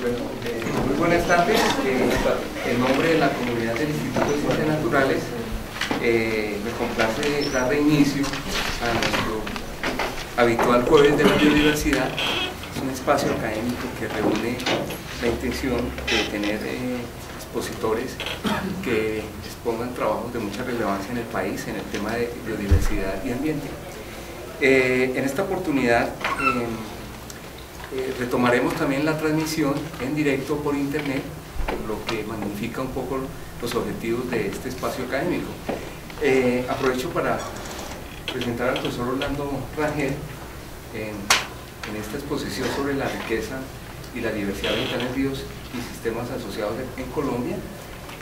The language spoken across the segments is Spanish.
Bueno, eh, muy buenas tardes. Eh, en nombre de la comunidad del Instituto de Ciencias Naturales, eh, me complace dar inicio a nuestro habitual jueves de la biodiversidad. Es un espacio académico que reúne la intención de tener expositores que expongan trabajos de mucha relevancia en el país en el tema de biodiversidad y ambiente. en esta oportunidad eh, retomaremos también la transmisión en directo por internet, lo que magnifica un poco los objetivos de este espacio académico. Eh, aprovecho para presentar al profesor Orlando Rangel en, esta exposición sobre la riqueza y la diversidad ambiental en ríos y sistemas asociados en, Colombia.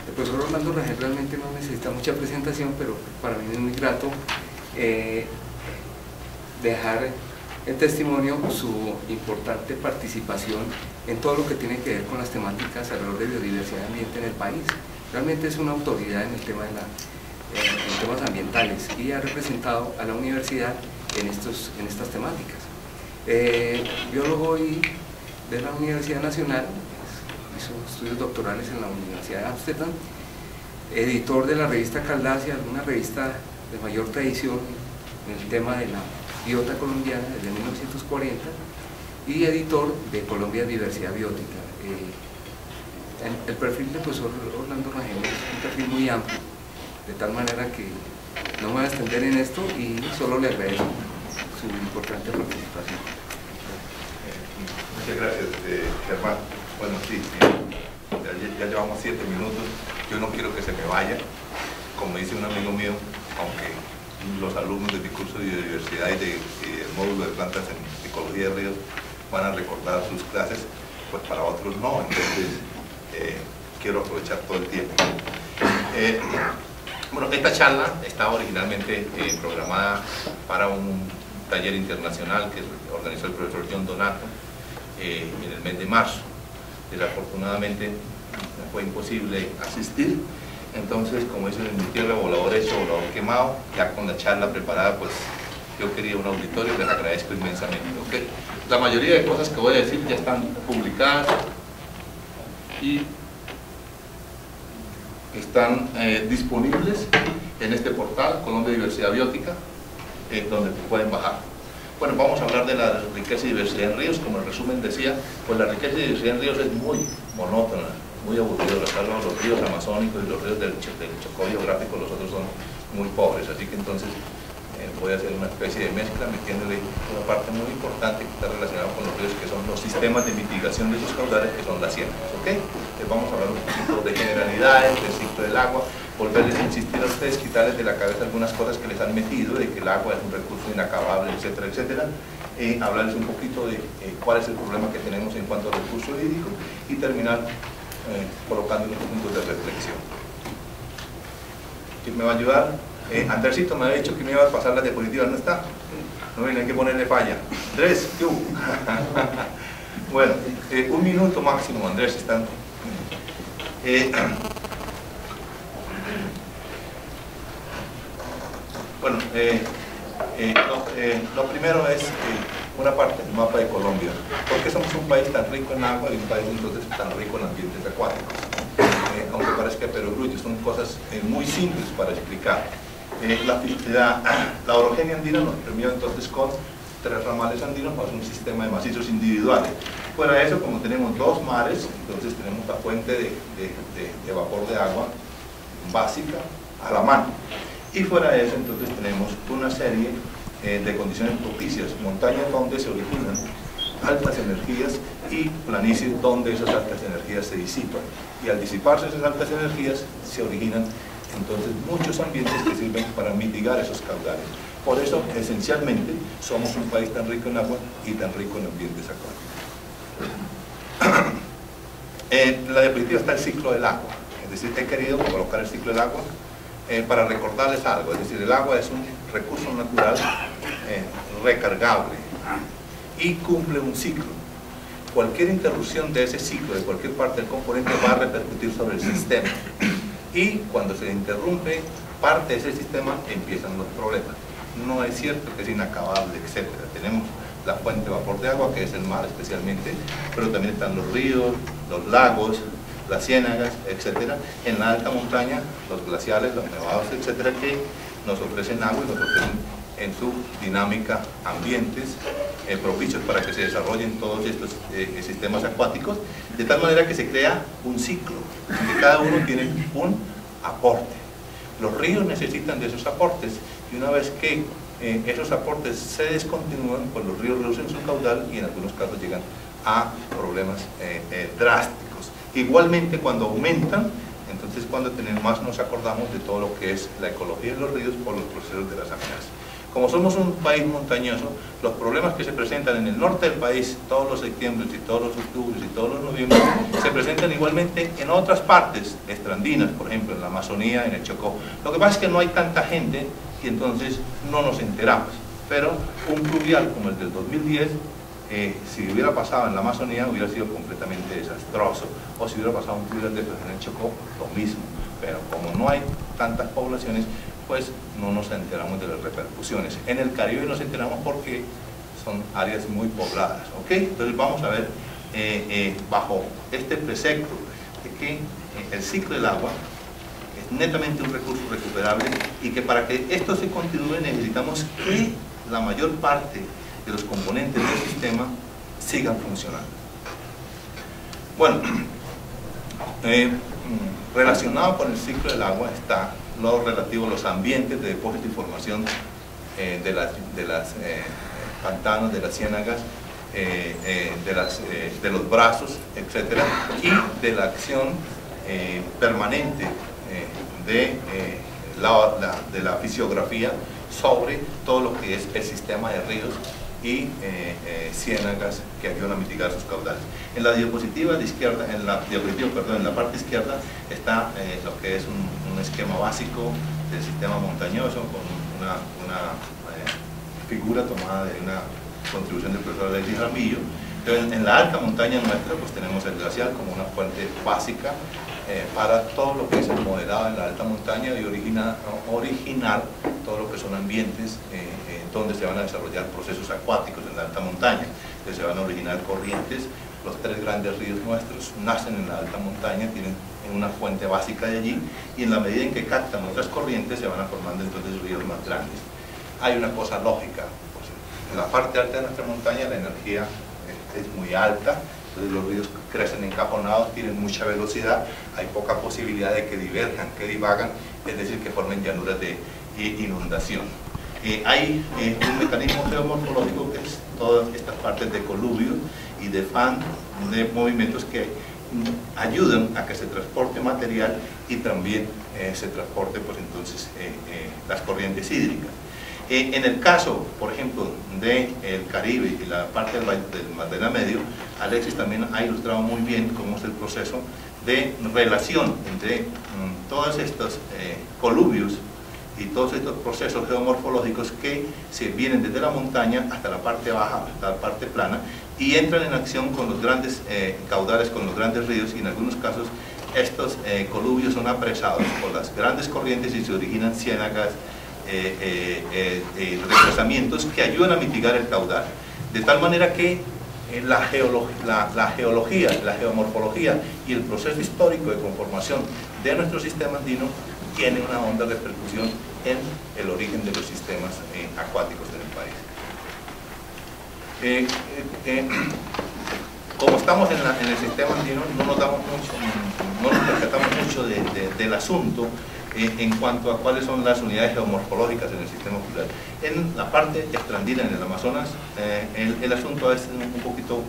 El profesor Orlando Rangel realmente no necesita mucha presentación, pero para mí es muy grato eh, dejar en testimonio su importante participación en todo lo que tiene que ver con las temáticas alrededor de biodiversidad y ambiente en el país. Realmente es una autoridad en el tema de la, en temas ambientales y ha representado a la universidad en, estos, en estas temáticas. Eh, biólogo y de la Universidad Nacional, hizo estudios doctorales en la Universidad de Amsterdam, editor de la revista Caldacia, una revista de mayor tradición en el tema de la biota colombiana desde 1940 y editor de Colombia Diversidad Biótica. Eh, el perfil del profesor Orlando Rangel es un perfil muy amplio, de tal manera que no me voy a extender en esto y solo le agradezco su importante participación. Muchas gracias, eh, Germán. Bueno, sí, ya, llevamos siete minutos. Yo no quiero que se me vaya. Como dice un amigo mío, aunque los alumnos del curso de biodiversidad y del módulo de plantas en ecología de ríos van a recordar sus clases, pues para otros no, entonces eh, quiero aprovechar todo el tiempo. Eh, bueno, esta charla estaba originalmente eh, programada para un taller internacional que organizó el profesor John Donato en el mes de marzo. Desafortunadamente fue imposible asistir, entonces, como dicen en mi tierra, volador hecho, volador quemado, ya con la charla preparada, pues yo quería un auditorio, les agradezco inmensamente. La mayoría de cosas que voy a decir ya están publicadas y están eh, disponibles en este portal Colombia Diversidad Biótica, donde pueden bajar. Bueno, vamos a hablar de la riqueza y diversidad en ríos, como el resumen decía, pues la riqueza y diversidad en ríos es muy monótona, muy aburrido, los ríos amazónicos y los ríos del, Chocó geográfico, los otros son muy pobres, así que entonces eh, voy a hacer una especie de mezcla metiéndole una parte muy importante que está relacionada con los ríos, que son los sistemas de mitigación de sus caudales, que son las ciénagas, ¿ok? Entonces vamos a hablar un poquito de generalidades, del ciclo del agua, volverles a insistir a ustedes, quitarles de la cabeza algunas cosas que les han metido, de que el agua es un recurso inacabable, etcétera, etcétera, eh, hablarles un poquito de eh, cuál es el problema que tenemos en cuanto al recurso hídrico y terminar colocando unos puntos de reflexión. ¿Quién me va a ayudar? Eh, me había dicho que me iba a pasar la diapositiva, ¿no está? No viene, hay que ponerle falla. Andrés, tú. bueno, eh, un minuto máximo, Andrés, están. Eh, bueno, lo, lo, primero es una parte del mapa de Colombia. ¿Por qué somos un país tan rico en agua y un país entonces tan rico en ambientes acuáticos? Eh, aunque parezca perogrullo, son cosas eh, muy simples para explicar. Eh, la, la, orogenia andina nos permitió entonces con tres ramales andinos más un sistema de macizos individuales. Fuera de eso, como tenemos dos mares, entonces tenemos la fuente de vapor de agua básica a la mano. Y fuera de eso, entonces tenemos una serie eh, de condiciones propicias, montañas donde se originan altas energías y planicies donde esas altas energías se disipan. Y al disiparse esas altas energías se originan entonces muchos ambientes que sirven para mitigar esos caudales. Por eso, esencialmente, somos un país tan rico en agua y tan rico en ambientes acuáticos. en la diapositiva está el ciclo del agua. Es decir, he querido colocar el ciclo del agua eh, para recordarles algo. Es decir, el agua es un recurso natural eh, recargable y cumple un ciclo. Cualquier interrupción de ese ciclo, de cualquier parte del componente, va a repercutir sobre el sistema. Y cuando se interrumpe parte de ese sistema, empiezan los problemas. No es cierto que es inacabable, etc. Tenemos la fuente de vapor de agua, que es el mar especialmente, pero también están los ríos, los lagos, las ciénagas, etcétera, en la alta montaña, los glaciares, los nevados, etcétera, que nos ofrecen agua y nos ofrecen en su dinámica ambientes eh, propicios para que se desarrollen todos estos eh, sistemas acuáticos, de tal manera que se crea un ciclo, que cada uno tiene un aporte. Los ríos necesitan de esos aportes y una vez que eh, esos aportes se descontinúan, pues los ríos reducen su caudal y en algunos casos llegan a problemas drásticos. Igualmente cuando aumentan, entonces cuando tenemos más nos acordamos de todo lo que es la ecología de los ríos por los procesos de las amenazas. Como somos un país montañoso, los problemas que se presentan en el norte del país todos los septiembre y todos los octubres y todos los noviembre se presentan igualmente en otras partes estrandinas, por ejemplo, en la Amazonía, en el Chocó. Lo que pasa es que no hay tanta gente y entonces no nos enteramos. Pero un pluvial como el del 2010 eh, si hubiera pasado en la Amazonía hubiera sido completamente desastroso o si hubiera pasado un pluvial de en el Chocó, lo mismo pero como no hay tantas poblaciones pues no nos enteramos de las repercusiones. En el Caribe nos enteramos porque son áreas muy pobladas, ¿ok? Entonces vamos a ver eh, eh, bajo este precepto de que el ciclo del agua es netamente un recurso recuperable y que para que esto se continúe necesitamos que la mayor parte de los componentes del sistema sigan funcionando. Bueno, relacionado con el ciclo del agua está lo relativo a los ambientes de depósito de información eh, de las, de eh, pantanos, de las ciénagas, eh, de, los brazos, etcétera, y de la acción permanente de la fisiografía sobre todo lo que es el sistema de ríos y ciénagas que ayudan a mitigar sus caudales. En la diapositiva de izquierda, en la diapositiva, perdón, en la parte izquierda está lo que es un, un esquema básico del sistema montañoso con una, eh, figura tomada de una contribución del profesor Alexis Ramillo. En, en, la alta montaña nuestra pues tenemos el glacial como una fuente básica eh, para todo lo que es el modelado en la alta montaña y origina, originar todo lo que son ambientes eh, donde se van a desarrollar procesos acuáticos en la alta montaña, que se van a originar corrientes. Los tres grandes ríos nuestros nacen en la alta montaña, tienen una fuente básica de allí y en la medida en que captan otras corrientes se van a formando entonces ríos más grandes. Hay una cosa lógica, en la parte alta de nuestra montaña la energía es muy alta, entonces los ríos crecen encajonados, tienen mucha velocidad, hay poca posibilidad de que diverjan, que divagan, es decir, que formen llanuras de inundación. Hay eh, un mecanismo geomorfológico que es todas estas partes de coluvio y de fan, de movimientos que ayudan a que se transporte material y también eh, se transporte pues entonces eh, las corrientes hídricas. en el caso, por ejemplo, del Caribe y la parte del, del Magdalena Medio, Alexis también ha ilustrado muy bien cómo es el proceso de relación entre mm, todos estos coluvios y todos estos procesos geomorfológicos que se vienen desde la montaña hasta la parte baja, hasta la parte plana, y entran en acción con los grandes eh, caudales, con los grandes ríos, y en algunos casos estos eh, coluvios son apresados por las grandes corrientes y se originan ciénagas, eh, eh represamientos que ayudan a mitigar el caudal. De tal manera que la, geología, la geomorfología y el proceso histórico de conformación de nuestro sistema andino tiene una honda repercusión en el origen de los sistemas eh, acuáticos en el país. Eh, eh, como estamos en, el sistema andino, no nos damos mucho, no nos percatamos mucho del asunto en cuanto a cuáles son las unidades geomorfológicas en el sistema plural. En la parte extrandina, en el Amazonas, el, el asunto es un poquito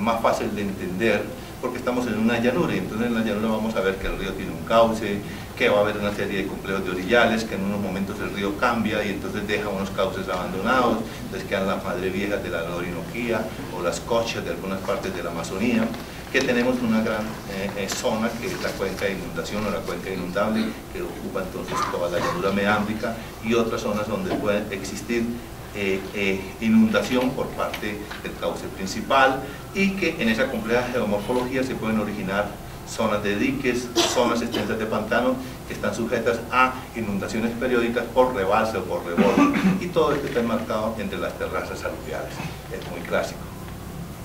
más fácil de entender porque estamos en una llanura y entonces en la llanura vamos a ver que el río tiene un cauce, que va a haber una serie de complejos de orillales, que en unos momentos el río cambia y entonces deja unos cauces abandonados, entonces quedan las madre viejas de la Orinoquía o las cochas de algunas partes de la Amazonía, que tenemos una gran eh, eh, zona que es la cuenca de inundación o la cuenca inundable, que ocupa entonces toda la llanura meámbrica y otras zonas donde pueden existir eh, inundación por parte del cauce principal y que en esa compleja geomorfología se pueden originar zonas de diques, zonas extensas de pantano que están sujetas a inundaciones periódicas por rebalse o por reborde. Y todo esto está enmarcado entre las terrazas aluviales. Es muy clásico.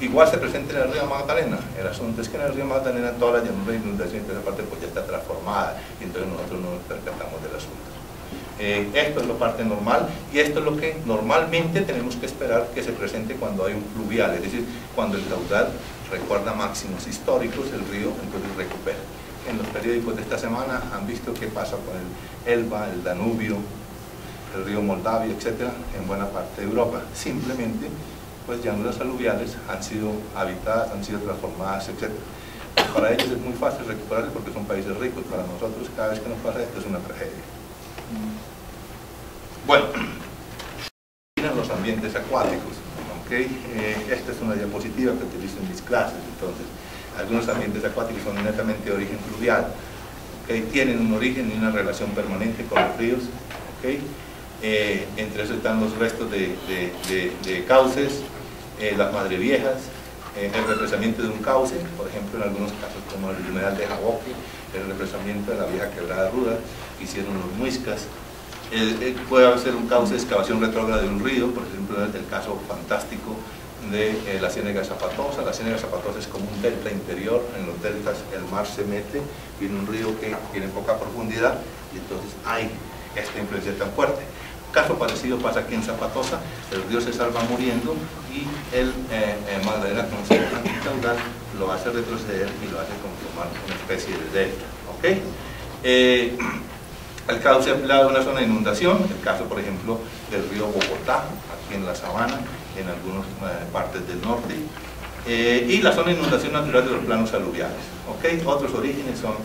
Igual se presenta en el río Magdalena. El asunto es que en el río Magdalena toda la llanura de inundación de esa parte pues ya está transformada y entonces nosotros no nos percatamos del asunto. Eh, esto es la parte normal y esto es lo que normalmente tenemos que esperar que se presente cuando hay un fluvial, es decir, cuando el caudal recuerda máximos históricos, el río entonces recupera. En los periódicos de esta semana han visto qué pasa con el Elba, el Danubio, el río Moldavia, etcétera, en buena parte de Europa. Simplemente, pues llanuras aluviales han sido habitadas, han sido transformadas, etcétera. Para ellos es muy fácil recuperarse porque son países ricos. Para nosotros, cada vez que nos pasa esto es una tragedia. Bueno, los ambientes acuáticos. Eh, esta es una diapositiva que utilizo en mis clases, entonces algunos ambientes acuáticos son netamente de origen fluvial, tienen un origen y una relación permanente con los ríos, eh, entre eso están los restos de, cauces, eh, las madreviejas, el represamiento de un cauce, por ejemplo en algunos casos como el humedal de Jaboque, el represamiento de la vieja quebrada ruda, hicieron los muiscas, eh, eh, puede ser un cauce de excavación retrógrada de un río, por ejemplo el caso fantástico de eh, la Ciénaga Zapatosa. La Ciénaga Zapatosa es como un delta interior, en los deltas el mar se mete, viene un río que tiene poca profundidad y entonces hay esta influencia tan fuerte. Caso parecido pasa aquí en Zapatosa, el río se salva muriendo y el Magdalena con su caudal lo hace retroceder y lo hace conformar una especie de delta. ¿okay? El cauce empleado en una zona de inundación, el caso por ejemplo del río Bogotá, aquí en la sabana, en algunas eh, partes del norte, eh, y la zona de inundación natural de los planos aluviales. ¿okay? Otros orígenes son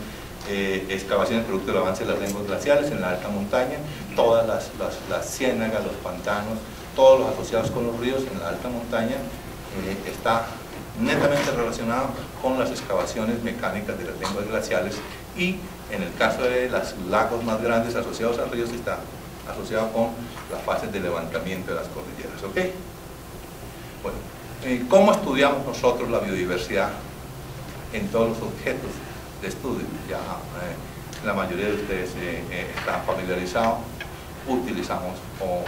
eh, excavaciones producto del avance de las lenguas glaciales en la alta montaña, todas las, las, ciénagas, los pantanos, todos los asociados con los ríos en la alta montaña, está netamente relacionado con las excavaciones mecánicas de las lenguas glaciales y en el caso de los lagos más grandes asociados a ríos está asociado con las fases de levantamiento de las cordilleras. ¿ok? Bueno, eh, ¿cómo estudiamos nosotros la biodiversidad en todos los objetos de estudio? Ya eh, la mayoría de ustedes eh, están familiarizados, utilizamos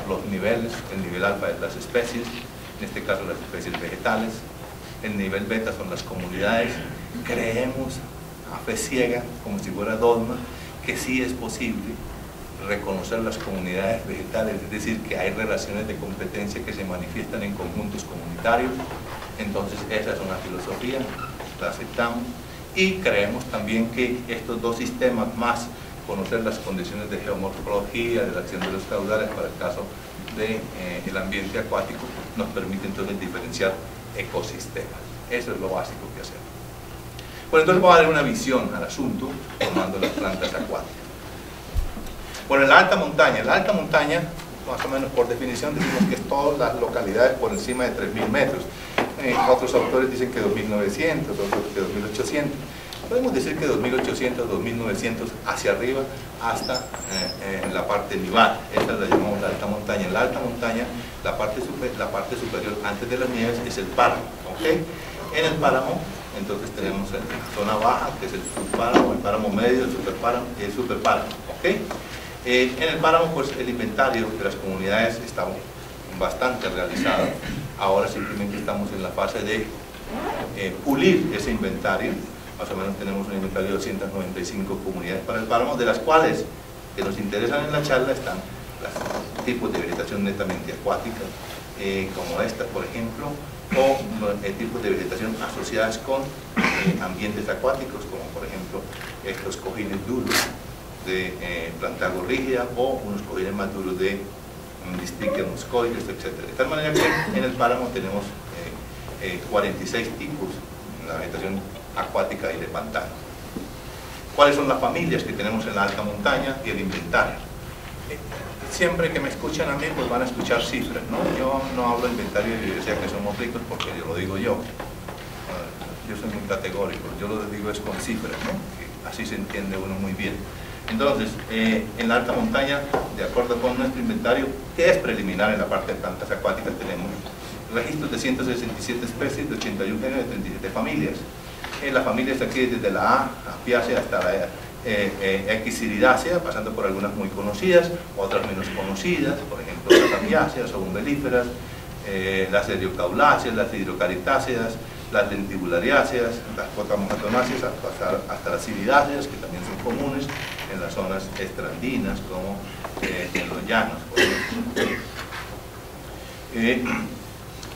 los niveles, el nivel alfa de las especies, en este caso las especies vegetales, el nivel beta son las comunidades, creemos a fe ciega, como si fuera dogma, que sí es posible reconocer las comunidades vegetales, es decir, que hay relaciones de competencia que se manifiestan en conjuntos comunitarios. Entonces, esa es una filosofía, la aceptamos. Y creemos también que estos dos sistemas, más conocer las condiciones de geomorfología, de la acción de los caudales para el caso del de, eh, ambiente acuático, nos permite entonces diferenciar ecosistemas. Eso es lo básico que hacemos. Bueno, entonces voy a dar una visión al asunto tomando las plantas acuáticas. Bueno, en la alta montaña, la alta montaña, más o menos por definición, decimos que es todas las localidades por encima de 3.000 metros. Eh, otros autores dicen que 2.900, otros que 2.800. Podemos decir que 2.800, 2.900 hacia arriba hasta eh, eh, la parte nival. Esta la llamamos la alta montaña. En la alta montaña, la parte, la parte superior antes de las nieves es el páramo. ¿okay? En el páramo entonces tenemos la zona baja, que es el subpáramo, el páramo medio, el superpáramo y el superpáramo. ¿okay? Eh, en el páramo, pues el inventario de las comunidades está bastante realizado. Ahora simplemente estamos en la fase de eh, pulir ese inventario. Más o menos tenemos un inventario de 295 comunidades para el páramo, de las cuales que nos interesan en la charla están los tipos de vegetación netamente acuática, eh, como esta, por ejemplo, o eh, tipos de vegetación asociadas con eh, ambientes acuáticos, como por ejemplo estos cojines duros de eh, plantago rígida o unos cojines más duros de distriquia muscoides, etc. De tal manera que en el páramo tenemos 46 tipos de la vegetación acuática y de pantano. ¿Cuáles son las familias que tenemos en la alta montaña y el inventario? Siempre que me escuchan a mí, pues van a escuchar cifras, ¿no? Yo no hablo inventario de diversidad que somos ricos porque yo lo digo yo. Yo soy muy categórico, yo lo digo es con cifras, ¿no? Así se entiende uno muy bien. Entonces, eh, en la alta montaña, de acuerdo con nuestro inventario, que es preliminar en la parte de plantas acuáticas, tenemos registros de 167 especies, de 81 géneros, de 37 familias. en las familias aquí desde la A, Apiacea hasta la eh, eh, pasando por algunas muy conocidas, otras menos conocidas, por ejemplo las apiáceas o umbelíferas, eh, las eriocauláceas, las hidrocaritáceas, las lentibulariáceas, las potamogatonáceas hasta, hasta las iridáceas, que también son comunes en las zonas estrandinas, como eh, en los llanos. Eh,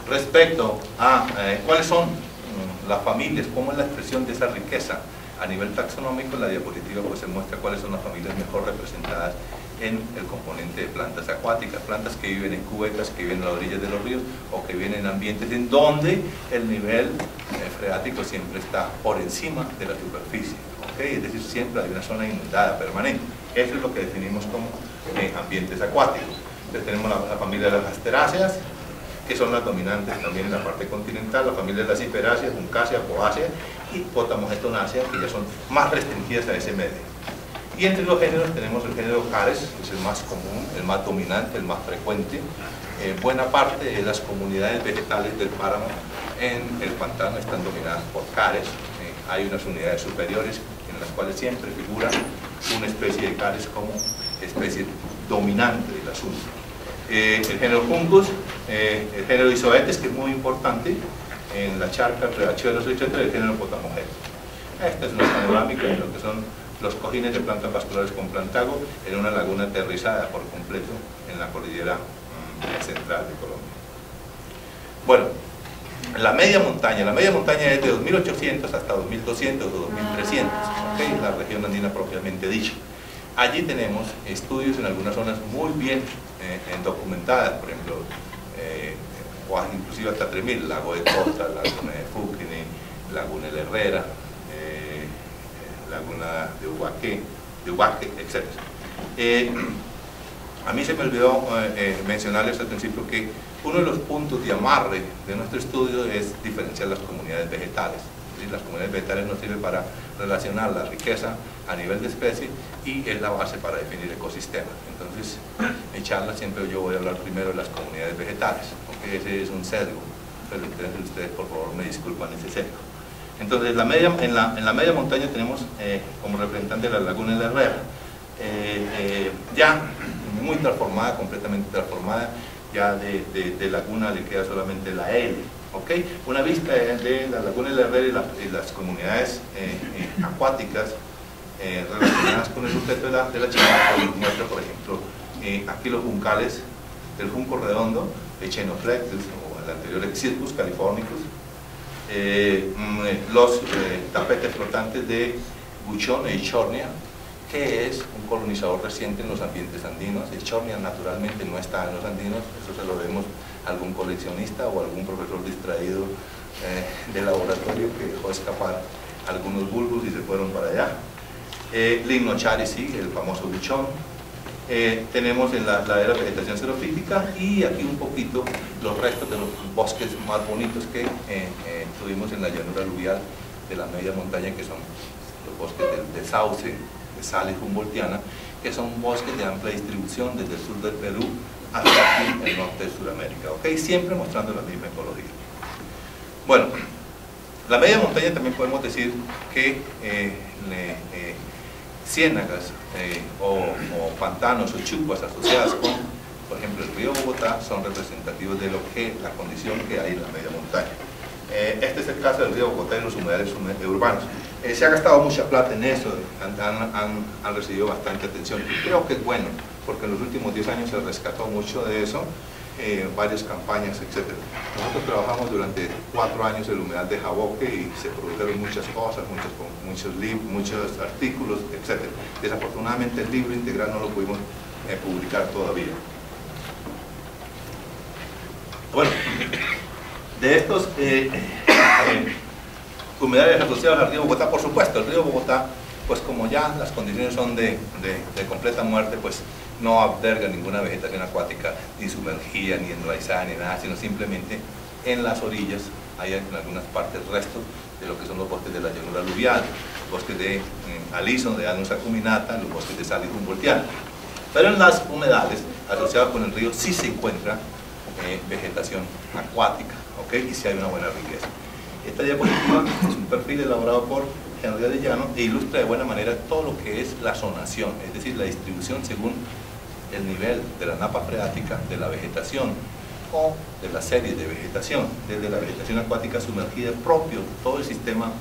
respecto a eh, cuáles son mm, las familias, cómo es la expresión de esa riqueza a nivel taxonómico, la diapositiva pues se muestra cuáles son las familias mejor representadas en el componente de plantas acuáticas, plantas que viven en cubetas, que viven a las orillas de los ríos o que viven en ambientes en donde el nivel freático siempre está por encima de la superficie, es decir, siempre hay una zona inundada permanente. Eso es lo que definimos como eh, ambientes acuáticos. Entonces tenemos la, familia de las asteráceas, que son las dominantes también en la parte continental, la familia de las hiperáceas, Uncácea, Poácea y Potamogetonácea, que ya son más restringidas a ese medio. Y entre los géneros tenemos el género Cares, que es el más común, el más dominante, el más frecuente. Eh, buena parte de las comunidades vegetales del páramo en el pantano están dominadas por Cares. Eh, hay unas unidades superiores en las cuales siempre figura una especie de Cares como especie dominante del asunto. Eh, el género Fungus, eh, el género Isoetes, que es muy importante en la charca, riachuelos, etc., el género Potamogeto. Esta es una panorámica de lo que son los cojines de plantas vasculares con plantago en una laguna aterrizada por completo en la cordillera mm, central de Colombia. Bueno, la media montaña, la media montaña es de 2800 hasta 2200 o 2300, la región andina propiamente dicha. Allí tenemos estudios en algunas zonas muy bien eh, documentadas, por ejemplo, eh, o inclusive hasta 3000, Lago de Costa, Laguna de Fúquene, Laguna de Herrera, eh, Laguna de Ubaque, de Ubaque, etc. a mí se me olvidó mencionarles al principio que uno de los puntos de amarre de nuestro estudio es diferenciar las comunidades vegetales. Las comunidades vegetales nos sirven para relacionar la riqueza a nivel de especie y es la base para definir ecosistemas. Entonces, en mi charla siempre yo voy a hablar primero de las comunidades vegetales, ese es un sesgo. Pero ustedes, por favor, me disculpan ese sesgo. Entonces, la media, en, la, en la media montaña tenemos eh, como representante la laguna de la Herrera, eh, eh, ya muy transformada, completamente transformada, ya de, de, laguna le queda solamente la L. ¿okay? Una vista de la laguna de la Herrera y, las comunidades acuáticas eh, relacionadas con el sujeto de la, de la muestra, por ejemplo, eh, aquí los juncales del junco redondo, Echinoplectus, o el anterior Exircus californicus, eh, mm, los tapetes flotantes de Buchón e que es un colonizador reciente en los ambientes andinos. Ichornia naturalmente no está en los andinos, eso se lo vemos algún coleccionista o algún profesor distraído de laboratorio que dejó escapar algunos bulbos y se fueron para allá eh, sí, el famoso bichón. Eh, tenemos en la ladera vegetación xeropítica y aquí un poquito los restos de los bosques más bonitos que eh, eh, tuvimos en la llanura aluvial de la media montaña, que son los bosques de, sauce, de sales humboldtiana, que son bosques de amplia distribución desde el sur del Perú hasta aquí, el norte de Sudamérica, ¿ok? Siempre mostrando la misma ecología. Bueno, la media montaña también podemos decir que le, ciénagas eh, o, pantanos o chupas asociadas con, por ejemplo, el río Bogotá, son representativos de lo que, la condición que hay en la media montaña. Eh, este es el caso del río Bogotá y los humedales urbanos. Eh, se ha gastado mucha plata en eso, han, han, recibido bastante atención. Creo que es bueno, porque en los últimos 10 años se rescató mucho de eso eh, varias campañas, etc. Nosotros trabajamos durante cuatro años el humedal de Jaboque y se produjeron muchas cosas, muchos, muchos, muchos artículos, etc. Desafortunadamente el libro integral no lo pudimos eh, publicar todavía. Bueno, de estos eh, humedales asociados al río Bogotá, por supuesto, el río Bogotá, pues como ya las condiciones son de, de completa muerte, pues no alberga ninguna vegetación acuática ni sumergida, ni enraizada, ni nada, sino simplemente en las orillas hay en algunas partes restos de lo que son los bosques de la llanura aluvial, los bosques de eh, alison, de Alnus acuminata, los bosques de salis humboldtiana. Pero en las humedales asociadas con el río sí se encuentra eh, vegetación acuática, ¿ok? Y sí hay una buena riqueza. Esta diapositiva es un perfil elaborado por Henry Arellano e ilustra de buena manera todo lo que es la zonación, es decir, la distribución según el nivel de la napa freática de la vegetación o de la serie de vegetación, desde la vegetación acuática sumergida propio, todo el sistema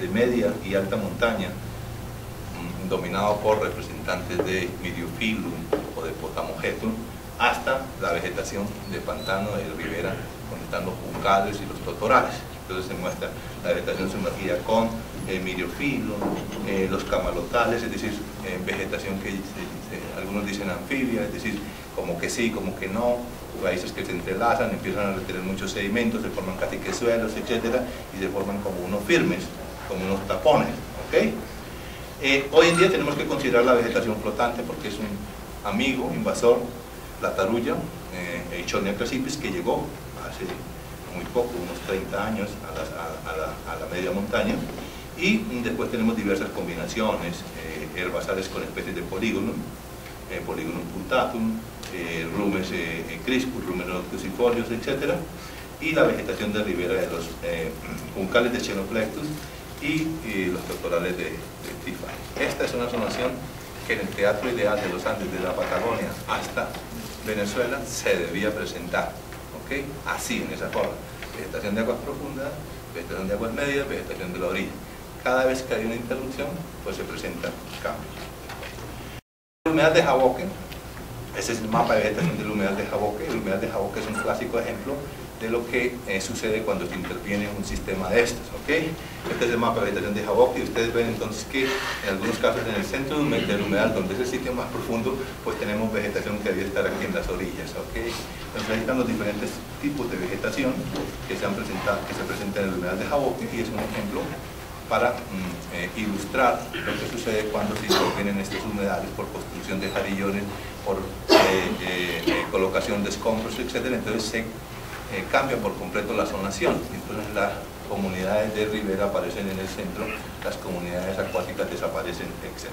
de media y alta montaña, mm, dominado por representantes de Myriophyllum o de Potamogetum, hasta la vegetación de pantano de ribera, donde están los juncales y los totorales. Entonces se muestra la vegetación sumergida con eh, eh, los camalotales, es decir, eh, vegetación que algunos dicen anfibia, es decir, como que sí, como que no, raíces que se entrelazan, empiezan a retener muchos sedimentos, se forman catequezuelos, etcétera, y se forman como unos firmes, como unos tapones. ¿okay? Eh, hoy en día tenemos que considerar la vegetación flotante porque es un amigo, invasor, la tarulla, eh, Eichonia que llegó hace muy poco, unos 30 años, a la, media montaña, y después tenemos diversas combinaciones, eh, herbazales con especies de polígono, eh, polígono puntatum, eh, rumes eh, crispus, rumes noctusifolios, etc. Y la vegetación de ribera de los eh, juncales de Xenoplectus y, los doctorales de, de Esta es una zonación que en el Teatro Ideal de los Andes, de la Patagonia hasta Venezuela, se debía presentar. ¿ok? Así, en esa forma. Vegetación de aguas profundas, vegetación de aguas medias, vegetación de la orilla. Cada vez que hay una interrupción, pues se presentan cambios. La humedad de Jaboque ese es el mapa de vegetación del humedal de Jaboque. El humedal de Jaboque es un clásico ejemplo de lo que eh, sucede cuando se interviene un sistema de estos. ¿okay? Este es el mapa de vegetación de Jaboque y ustedes ven entonces que en algunos casos en el centro del humedal, donde es el sitio más profundo, pues tenemos vegetación que debe estar aquí en las orillas. ¿okay? Entonces ahí están los diferentes tipos de vegetación que se presentan en el humedal de Jaboque y es un ejemplo para mm, eh, ilustrar lo que sucede cuando se intervienen estos humedales por construcción de jarillones, por eh, eh, colocación de escombros, etc. Entonces se cambia por completo la zonación. Entonces las comunidades de ribera aparecen en el centro, las comunidades acuáticas desaparecen, etc.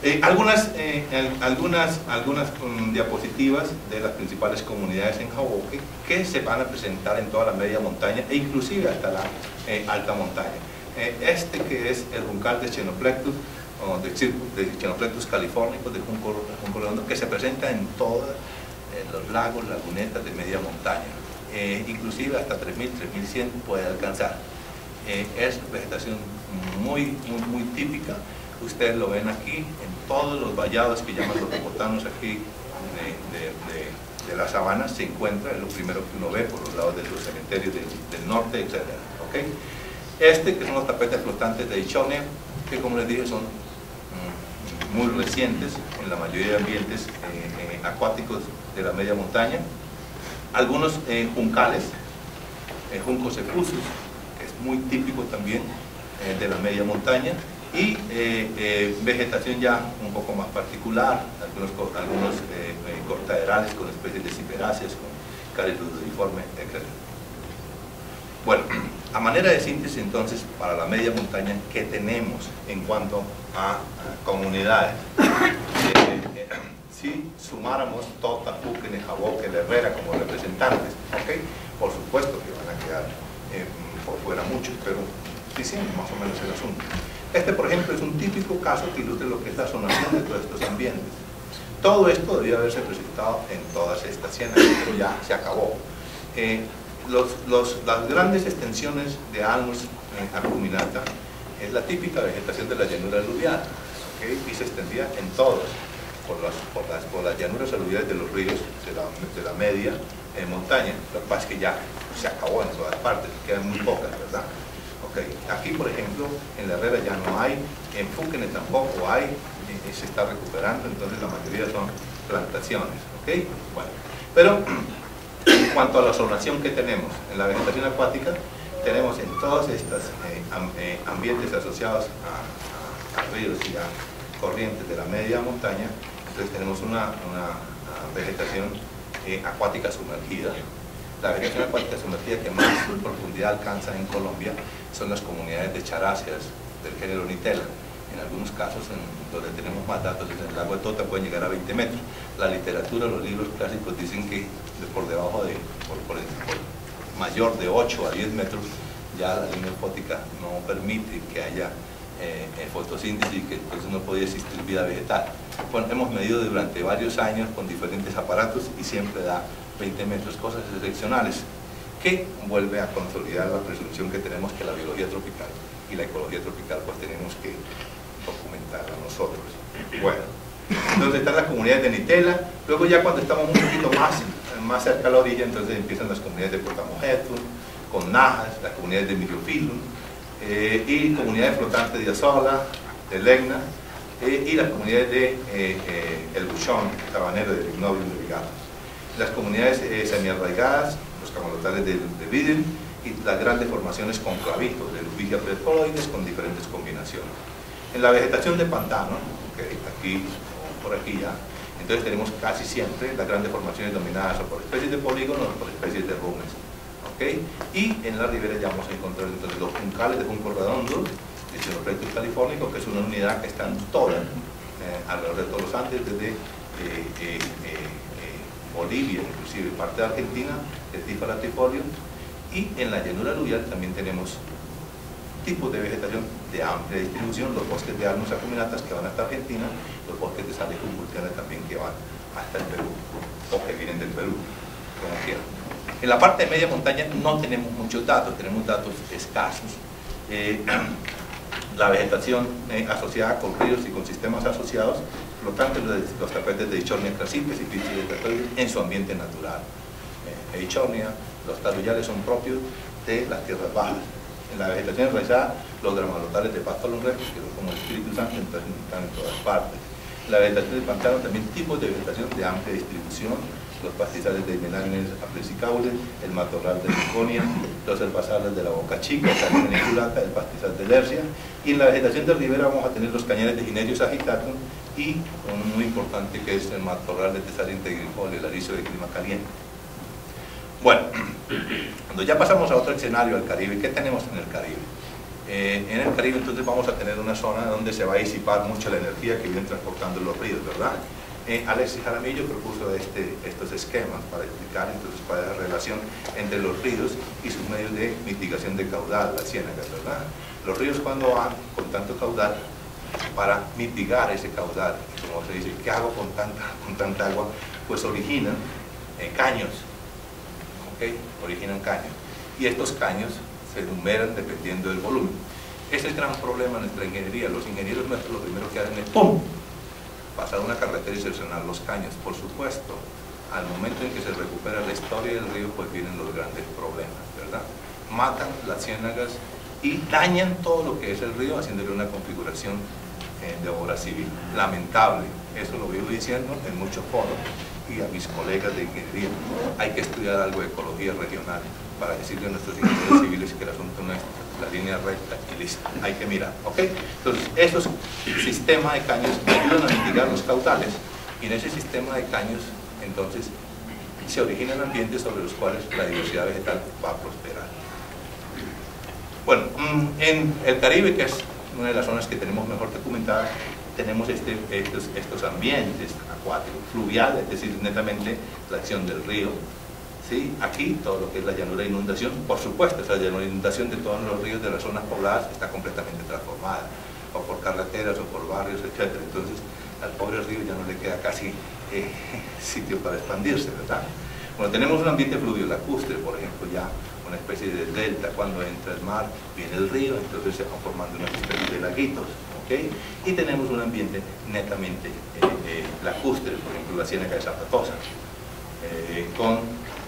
Eh, algunas eh, algunas, algunas um, diapositivas de las principales comunidades en Jaboque que se van a presentar en toda la media montaña e inclusive hasta la eh, alta montaña. este que es el juncal de Chenoplectus, o de, de Chenoplectus californicus, de junco, redondo, que se presenta en todos los lagos, lagunetas de media montaña. inclusive hasta 3.000, 3.100 puede alcanzar. es vegetación muy, muy, muy típica Ustedes lo ven aquí, en todos los vallados que llaman los bogotanos aquí de, la sabana, se encuentra, es lo primero que uno ve por los lados de los cementerios del, norte, etc. ¿okay? Este, que son los tapetes flotantes de Ichonia, que como les dije son mm, muy recientes en la mayoría de ambientes eh, eh, acuáticos de la media montaña. Algunos eh, juncales, juncos efusus, que es muy típico también de la media montaña, y eh, eh, vegetación ya un poco más particular, algunos, algunos eh, cortaderales con especies de ciperáceas, con cariludiforme, etc. Bueno, a manera de síntesis entonces, para la media montaña, ¿qué tenemos en cuanto a comunidades? si sumáramos Tota, Fuquen, Jaboque, Herrera como representantes, ¿okay? por supuesto que van a quedar por fuera muchos, pero sí, sí, más o menos el asunto. Este, por ejemplo, es un típico caso que ilustra lo que es la zonación de todos estos ambientes. Todo esto debía haberse presentado en todas estas ciénagas, pero ya se acabó. Eh, las grandes extensiones de Almus acuminata es la típica vegetación de la llanura aluvial, y se extendía en todos, por las, por las, llanuras aluviales de los ríos de la, media eh, montaña. Lo que pasa es que ya se acabó en todas partes, quedan muy pocas, ¿verdad? Aquí, por ejemplo, en la Herrera ya no hay, en Fúquene tampoco hay, se está recuperando, entonces la mayoría son plantaciones. Bueno, pero en cuanto a la zonación que tenemos en la vegetación acuática, tenemos en todos estos eh, eh, ambientes asociados a, ríos y a corrientes de la media montaña, entonces tenemos una, vegetación eh, acuática sumergida. La vegetación acuática sumergida que más profundidad alcanza en Colombia son las comunidades de charáceas del género Nitella. En algunos casos, donde tenemos más datos, en el lago de Tota pueden llegar a 20 metros. La literatura, los libros clásicos dicen que por debajo de, por, mayor de 8 a 10 metros, ya la línea fótica no permite que haya eh, eh, fotosíntesis y que entonces no podía existir vida vegetal. Bueno, hemos medido durante varios años con diferentes aparatos y siempre da 20 metros, cosas excepcionales, que vuelve a consolidar la presunción que tenemos que la biología tropical y la ecología tropical pues tenemos que documentarla nosotros. Bueno, entonces están las comunidades de Nitela, luego ya cuando estamos un poquito más, más cerca a la orilla, entonces empiezan las comunidades de Portamojetum, con Najas, las comunidades de Miriofilum, eh, y comunidades flotantes de Azola, de Legna, eh, y las comunidades de eh, El Buchón, Sabanero, de Lignovio y de Vigatos. Las comunidades semiarraigadas, los camalotales de, de Biden, y las grandes formaciones con clavitos de Lupigia prepoloides con diferentes combinaciones. En la vegetación de pantano, que aquí o por aquí ya, entonces tenemos casi siempre las grandes formaciones dominadas o por especies de polígonos o por especies de runes. ¿okay? Y en la ribera ya vamos a encontrar entonces los juncales de junco redondo, el xenoplectus californico, que es una unidad que está en toda, eh, alrededor de todos los Andes, desde eh, eh, Bolivia, inclusive parte de Argentina, el tipo latifolio, y en la llanura aluvial también tenemos tipos de vegetación de amplia distribución, los bosques de almas acuminatas que van hasta Argentina, los bosques de sales convulsiones también que van hasta el Perú, o que vienen del Perú, como quieran. En la parte de media montaña no tenemos muchos datos, tenemos datos escasos. Eh, la vegetación eh, asociada con ríos y con sistemas asociados, por lo tanto los, tapetes de Ichornia crasipes y Pichis de en su ambiente natural. Eh, los taluyales son propios de las tierras bajas. En la vegetación enraizada, los dramalotales de pasto los que como el Espíritu Santo, están en todas partes. La vegetación de pantano también tipos de vegetación de amplia distribución, los pastizales de Melágenes apresicaule, el matorral de Liconia, los herbazales de la Boca Chica, el Niculata, el pastizal de Lercia, y en la vegetación de ribera vamos a tener los cañares de Ginerius agitatum y uno muy importante que es el matorral de Tesarín Tegrifol, el arizo de clima caliente. Bueno, cuando ya pasamos a otro escenario, al Caribe, ¿qué tenemos en el Caribe? Eh, en el Caribe entonces vamos a tener una zona donde se va a disipar mucho la energía que vienen transportando los ríos, ¿verdad? Eh, Alexis Jaramillo propuso este, estos esquemas para explicar entonces cuál es la relación entre los ríos y sus medios de mitigación de caudal, las ciénagas, ¿verdad? Los ríos cuando van con tanto caudal, para mitigar ese caudal, como se dice, ¿qué hago con tanta, con tanta agua? Pues originan caños, originan caños. Y estos caños se enumeran dependiendo del volumen. Ese es el gran problema en nuestra ingeniería. Los ingenieros nuestros lo primero que hacen es ¡pum! pasar una carretera y seleccionar los caños. Por supuesto, al momento en que se recupera la historia del río, pues vienen los grandes problemas, ¿verdad? Matan las ciénagas y dañan todo lo que es el río, haciéndole una configuración eh, de obra civil. Lamentable, eso lo vivo diciendo en muchos foros, y a mis colegas de ingeniería, hay que estudiar algo de ecología regional para decirle a nuestros ingenieros civiles que el asunto no es la línea recta y listo, hay que mirar, ¿ok? Entonces, esos sistemas de caños ayudan a mitigar los caudales y en ese sistema de caños, entonces, se originan ambientes sobre los cuales la diversidad vegetal va a prosperar. Bueno, mm, en el Caribe, que es una de las zonas que tenemos mejor documentada, tenemos este, estos, ambientes acuáticos, fluviales, es decir, netamente la acción del río. ¿sí? Aquí todo lo que es la llanura de inundación, por supuesto, esa llanura de inundación de todos los ríos de las zonas pobladas está completamente transformada, o por carreteras o por barrios, etc. Entonces, al pobre río ya no le queda casi eh, sitio para expandirse, ¿verdad? Bueno, tenemos un ambiente fluvio lacustre, por ejemplo, ya una especie de delta, cuando entra el mar, viene el río, entonces se van formando una especie de laguitos, y tenemos un ambiente netamente eh, eh, lacustre, por ejemplo la ciénaga de Santa Cosa, eh, con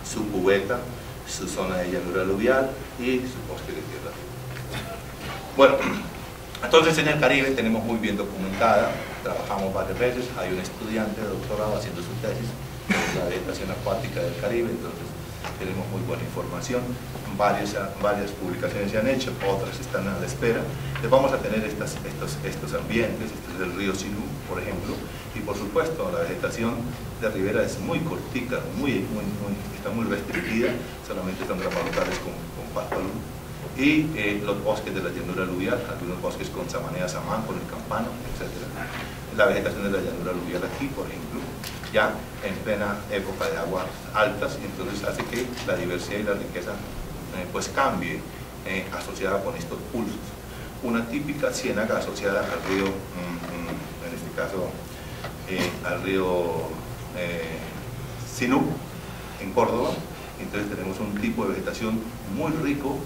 su cubeta, su zona de llanura aluvial y su bosque de tierra. Bueno, entonces en el Caribe tenemos muy bien documentada, trabajamos varias veces, hay un estudiante de doctorado haciendo su tesis la vegetación acuática del Caribe, entonces tenemos muy buena información, varias, varias publicaciones se han hecho, otras están a la espera. Entonces vamos a tener estas, estos, estos ambientes, este es el río Sinú, por ejemplo, y por supuesto la vegetación de ribera es muy cortica, muy, muy, está muy restringida, solamente son locales con, con y eh, los bosques de la llanura aluvial, algunos bosques con samanea samán, con el campano, etc. La vegetación de la llanura aluvial aquí, por ejemplo, ya en plena época de aguas altas, entonces hace que la diversidad y la riqueza eh, pues cambie eh, asociada con estos pulsos. Una típica ciénaga asociada al río, mm, mm, en este caso eh, al río Sinú, en Córdoba, entonces tenemos un tipo de vegetación muy rico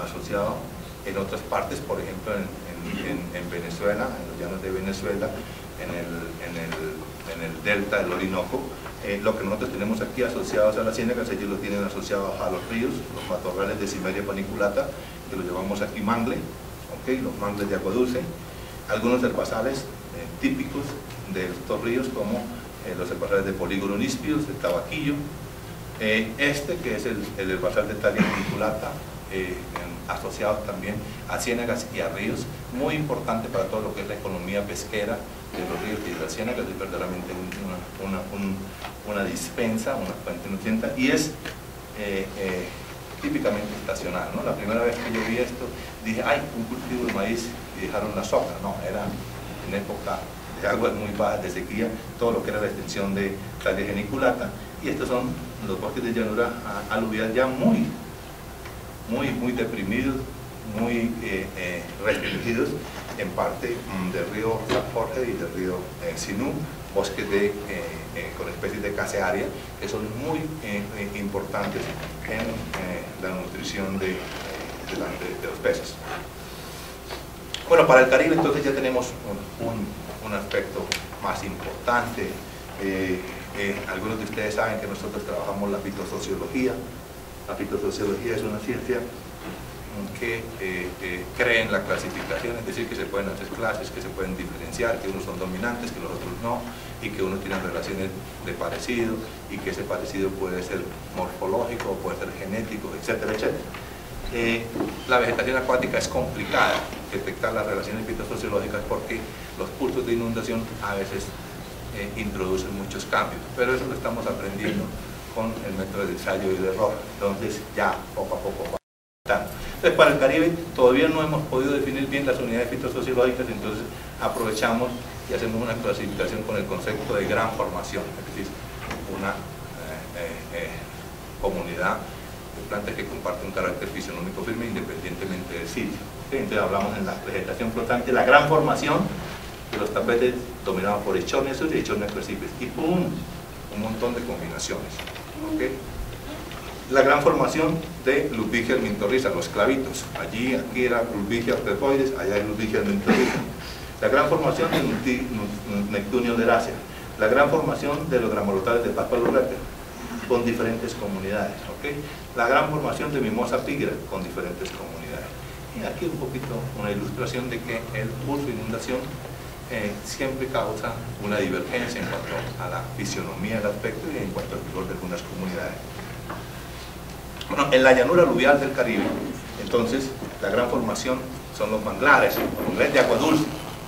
asociado en otras partes, por ejemplo en, Venezuela, en los llanos de Venezuela, en el, delta del Orinoco. Eh, lo que nosotros tenemos aquí asociados a las ciénagas, ellos lo tienen asociados a los ríos, los matorrales de Cimeria paniculata, que los llamamos aquí mangle, los mangles de agua dulce, algunos herbazales eh, típicos de estos ríos como eh, los herbazales de polígono níspidos, el tabaquillo, este que es el, el herbazal de talia paniculata, asociado también a ciénagas y a ríos, muy importante para todo lo que es la economía pesquera de los ríos y de las ciénagas, es verdaderamente una, una, dispensa, una fuente nutrienta y es eh, eh, típicamente estacional. ¿no? La primera vez que yo vi esto, dije, ay, un cultivo de maíz y dejaron la soja, no, era en época de aguas muy bajas de sequía, todo lo que era la extensión de Talia geniculata, y estos son los bosques de llanura aluvial ya muy muy, muy deprimidos, muy eh, eh, restringidos, en parte mm, del río San Jorge y del río eh, Sinú, bosques de, con especies de casearia que son muy importantes en la nutrición de, los peces. Bueno, para el Caribe entonces ya tenemos un, un aspecto más importante. algunos de ustedes saben que nosotros trabajamos la fitosociología, la fitosociología es una ciencia que eh, cree en la clasificación, es decir, que se pueden hacer clases, que se pueden diferenciar, que unos son dominantes, que los otros no, y que unos tienen relaciones de parecido, y que ese parecido puede ser morfológico, puede ser genético, etcétera, etcétera. Eh, la vegetación acuática es complicada detectar las relaciones fitosociológicas porque los pulsos de inundación a veces eh, introducen muchos cambios, pero eso lo estamos aprendiendo con el método de ensayo y de error. Entonces ya poco a poco va Entonces para el Caribe todavía no hemos podido definir bien las unidades fitosociológicas, entonces aprovechamos y hacemos una clasificación con el concepto de gran formación, es decir, una eh, eh, eh, comunidad de plantas que comparte un carácter fisionómico firme independientemente del sitio. Entonces hablamos en la vegetación flotante, la gran formación de los tapetes dominados por hechones y hechones recibes y ¡pum! un montón de combinaciones. La gran formación de Ludwigia mintorriza, los clavitos. Allí, aquí era Ludwigia prefoides, allá hay Ludwigia mintorriza. La gran formación de Neptunio de Asia. La gran formación de los gramolotales de Papalurrete, con diferentes comunidades. La gran formación de Mimosa pigra, con diferentes comunidades. Y aquí un poquito una ilustración de que el curso inundación eh, siempre causa una divergencia en cuanto a la fisionomía del aspecto y en cuanto al vigor de algunas comunidades. Bueno, en la llanura aluvial del Caribe, entonces, la gran formación son los manglares, los manglares de agua dulce,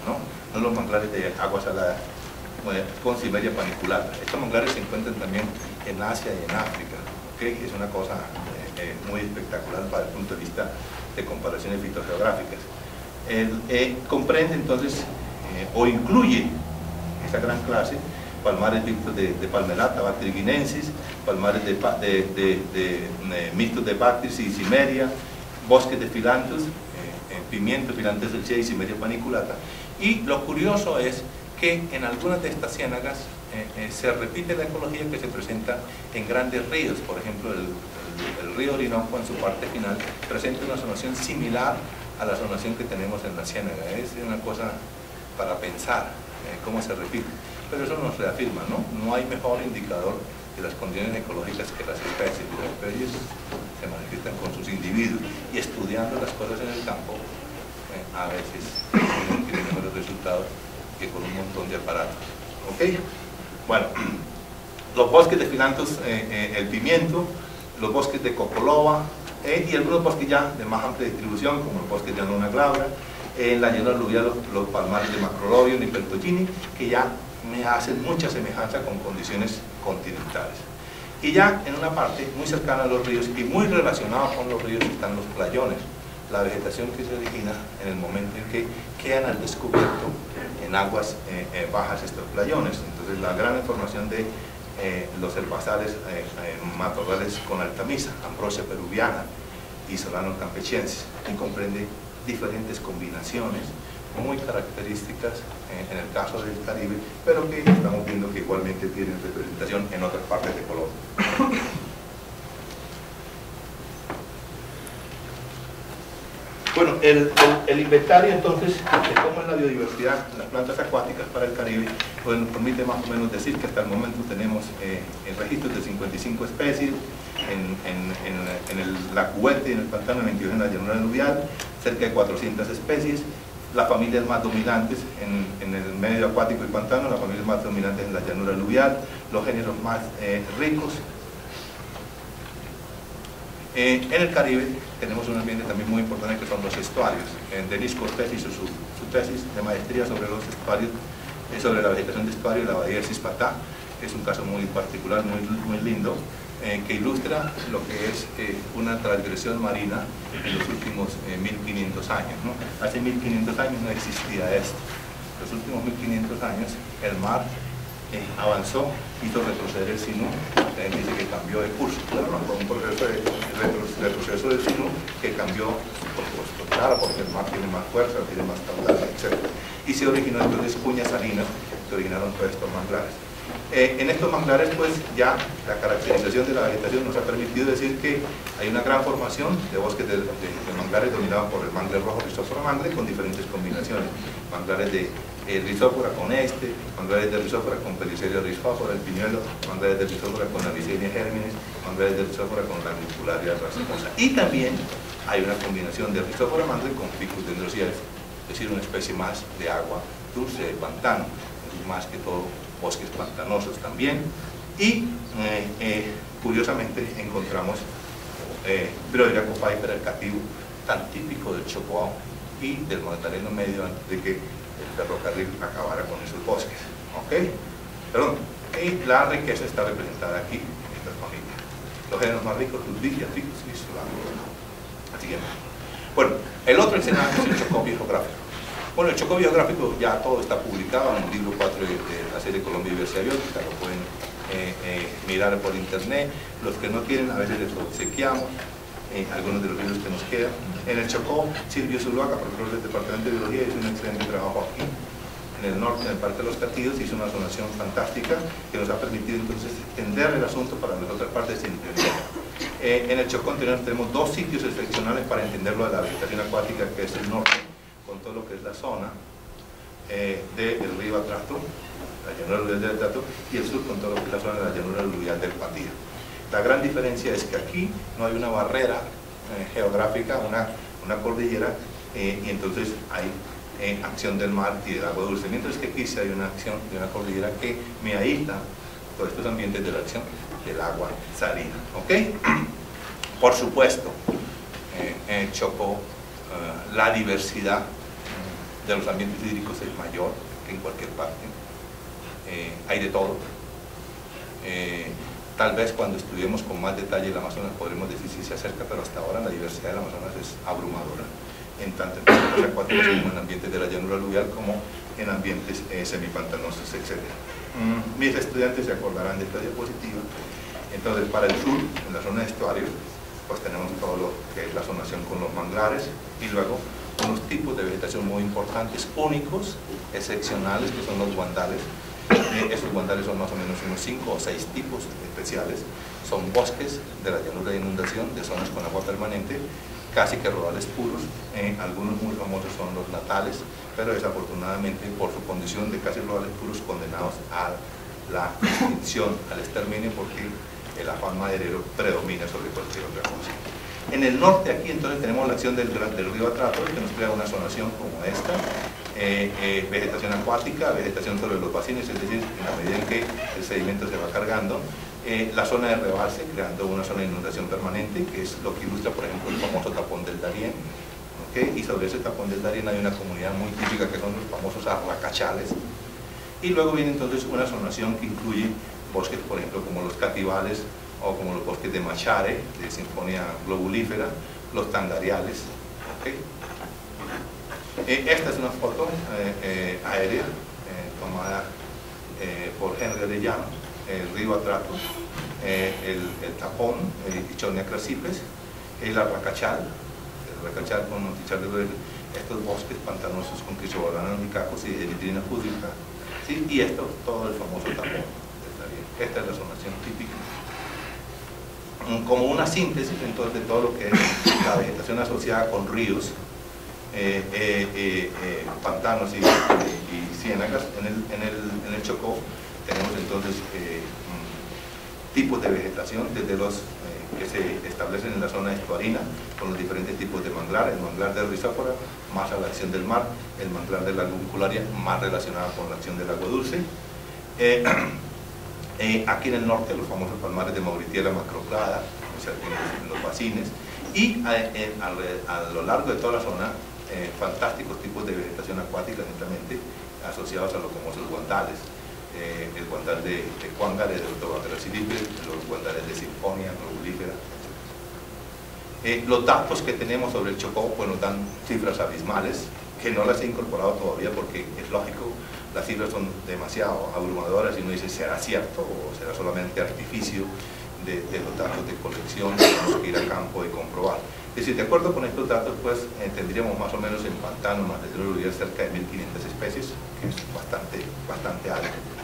¿no? no los manglares de agua salada, con cimeria paniculata. Estos manglares se encuentran también en Asia y en África, ¿okay? es una cosa eh, eh, muy espectacular para el punto de vista de comparaciones fitogeográficas. El, comprende entonces eh, o incluye esta gran clase, palmares mixtos de, de palmelata, bactriguinensis, palmares de, de, de, de mixtos de Bactris y cimeria, bosques de filantos, eh, pimiento, filantes del y cimeria paniculata. Y lo curioso es que en algunas de estas ciénagas eh, se repite la ecología que se presenta en grandes ríos, por ejemplo el, el, río Orinoco en su parte final presenta una zonación similar a la zonación que tenemos en la ciénaga, es una cosa para pensar eh, cómo se repite. Pero eso nos reafirma, ¿no? No hay mejor indicador de las condiciones ecológicas que las especies. Las especies se manifiestan con sus individuos y estudiando las cosas en el campo, eh, a veces tienen mejores resultados que con un montón de aparatos. ¿Ok? Bueno, los bosques de filantos, eh, el pimiento, los bosques de cocoloba y algunos bosques ya de más amplia distribución, como el bosque de Anona glabra, en la llanura aluvial los, palmares de Macrolobio y Pertocini, que ya me hacen mucha semejanza con condiciones continentales. Y ya en una parte muy cercana a los ríos y muy relacionado con los ríos están los playones, la vegetación que se origina en el momento en que quedan al descubierto en aguas bajas estos playones. Entonces la gran información de los herbazales matorrales con altamisa, ambrosia peruviana y solano campechense, y comprende diferentes combinaciones muy características en, el caso del Caribe, pero que estamos viendo que igualmente tienen representación en otras partes de Colombia. Bueno, el, inventario entonces de cómo es la biodiversidad de las plantas acuáticas para el Caribe, pues nos permite más o menos decir que hasta el momento tenemos eh, registros de 55 especies, en, en, el, la y en el pantano, en la llanura aluvial, cerca de 400 especies, las familias más dominantes en, el medio acuático y pantano, las familias más dominantes en la llanura aluvial, los géneros más eh, ricos. Eh, en el Caribe tenemos un ambiente también muy importante que son los estuarios. En Denis Cortés hizo su, tesis de maestría sobre los estuarios, eh, sobre la vegetación de estuario de la bahía de Cispatá, es un caso muy particular, muy lindo. Eh, que ilustra lo que es eh, una transgresión marina en los últimos 1500 eh, años. Hace 1500 años no existía esto. Los últimos 1500 años el mar avanzó, hizo retroceder el Sinú, también dice que cambió de curso, claro, un proceso de retroceso del Sinú que cambió, por supuesto, claro, porque el mar tiene más fuerza, tiene más caudal, etc. Y se originó entonces cuñas salinas, se originaron todos estos manglares. Eh, en estos manglares pues ya la caracterización de la vegetación nos ha permitido decir que hay una gran formación de bosques de, manglares dominados por el mangle rojo rizófora mangle con diferentes combinaciones, manglares de eh, rizófora con este, manglares de rizófora con peliceria rizófora, el piñuelo, manglares de rizófora con la licenia gérmenes, manglares de rizófora con la nucularia racemosa. Y también hay una combinación de rizófora mangle con ficus dendrociales, es decir, una especie más de agua dulce, de pantano, más que todo bosques pantanosos también, y eh, eh, curiosamente encontramos eh, Broira el cativo, tan típico del Chocó y del Magdaleno Medio antes de que el ferrocarril acabara con esos bosques. ¿Ok? Perdón. Y la riqueza está representada aquí, en esta familia. Los géneros más ricos, Ludvigia, Ficus y Así que, bueno, el otro escenario es el Chocó geográfico. Bueno, el Chocó biográfico ya todo está publicado en el libro 4 de, la serie Colombia Diversidad Biótica, lo pueden eh, eh, mirar por internet. Los que no tienen, a veces les obsequiamos eh, algunos de los libros que nos quedan. En el Chocó, Silvio Zuluaga, profesor del Departamento de Biología, hizo un excelente trabajo aquí. En el norte, en el Parque de los Castillos, hizo una donación fantástica que nos ha permitido entonces extender el asunto para las otras partes sin eh, en el Chocó tenemos dos sitios excepcionales para entenderlo de la vegetación acuática, que es el norte todo lo que es la zona eh, del río Atrato, la llanura del Atrato, y el sur con todo lo que es la zona de la llanura aluvial del Patía. La gran diferencia es que aquí no hay una barrera eh, geográfica, una, cordillera, eh, y entonces hay acción del mar y del agua dulce, mientras que aquí sí hay una acción de una cordillera que me aísla todos estos ambientes de la acción del agua salina. ¿ok? Por supuesto, en Chocó la diversidad de los ambientes hídricos es mayor que en cualquier parte. Eh, hay de todo. Eh, tal vez cuando estudiemos con más detalle el Amazonas podremos decir si se acerca, pero hasta ahora la diversidad del Amazonas es abrumadora, en tanto en ambientes acuáticos como en ambientes de la llanura aluvial como en ambientes eh, semipantanosos, etc. Mm, mis estudiantes se acordarán de esta diapositiva. Entonces, para el sur, en la zona de estuarios, pues tenemos todo lo que es la zonación con los manglares y luego unos tipos de vegetación muy importantes, únicos, excepcionales, que son los guandales. Eh, esos guandales son más o menos unos 5 o 6 tipos especiales. Son bosques de la llanura de inundación, de zonas con agua permanente, casi que rodales puros. Eh, algunos muy famosos son los natales, pero desafortunadamente por su condición de casi rodales puros condenados a la extinción, al exterminio, porque el afán maderero predomina sobre cualquier otra cosa. En el norte aquí entonces tenemos la acción del, río Atrato que nos crea una zonación como esta, eh, eh, vegetación acuática, vegetación sobre los vacines, es decir, en la medida en que el sedimento se va cargando, eh, la zona de rebalse, creando una zona de inundación permanente, que es lo que ilustra, por ejemplo, el famoso tapón del Darién, y sobre ese tapón del Darién hay una comunidad muy típica que son los famosos arracachales, y luego viene entonces una zonación que incluye bosques, por ejemplo, como los cativales, o como los bosques de Machare, de Sinfonía Globulífera, los tangariales. Eh, esta es una foto aérea tomada por Henry Arellano, el río Atrato, el, tapón, el Ichonia crasipes, el arracachal, el arracachal con de estos bosques pantanosos con crisobalana nicacos y eritrina púdica, ¿sí? y esto todo el famoso tapón. Esta es la zonación típica. Como una síntesis entonces de todo lo que es la vegetación asociada con ríos, eh, eh, eh, pantanos y, ciénagas, en el, en, el, en el Chocó tenemos entonces mm, tipos de vegetación, desde los que se establecen en la zona estuarina, con los diferentes tipos de manglar, el manglar de rizófora, más a la acción del mar, el manglar de la lungularia, más relacionado con la acción del agua dulce. Eh, eh, aquí en el norte, los famosos palmares de Mauritiela macroclada, en los bacines, y eh, a, lo largo de toda la zona, fantásticos tipos de vegetación acuática, netamente asociados a los famosos guandales. Eh, el guandal de, de Cuángare, de los guandales de Sinfonia, Globulífera, eh, los datos que tenemos sobre el Chocó pues nos dan cifras abismales, que no las he incorporado todavía porque es lógico, las cifras son demasiado abrumadoras y uno dice, ¿será cierto o será solamente artificio de, los datos de colección? Que ir a campo y comprobar. Es decir, de acuerdo con estos datos, pues eh, tendríamos más o menos en pantano, más de cerca de 1.500 especies, que es bastante, bastante alto.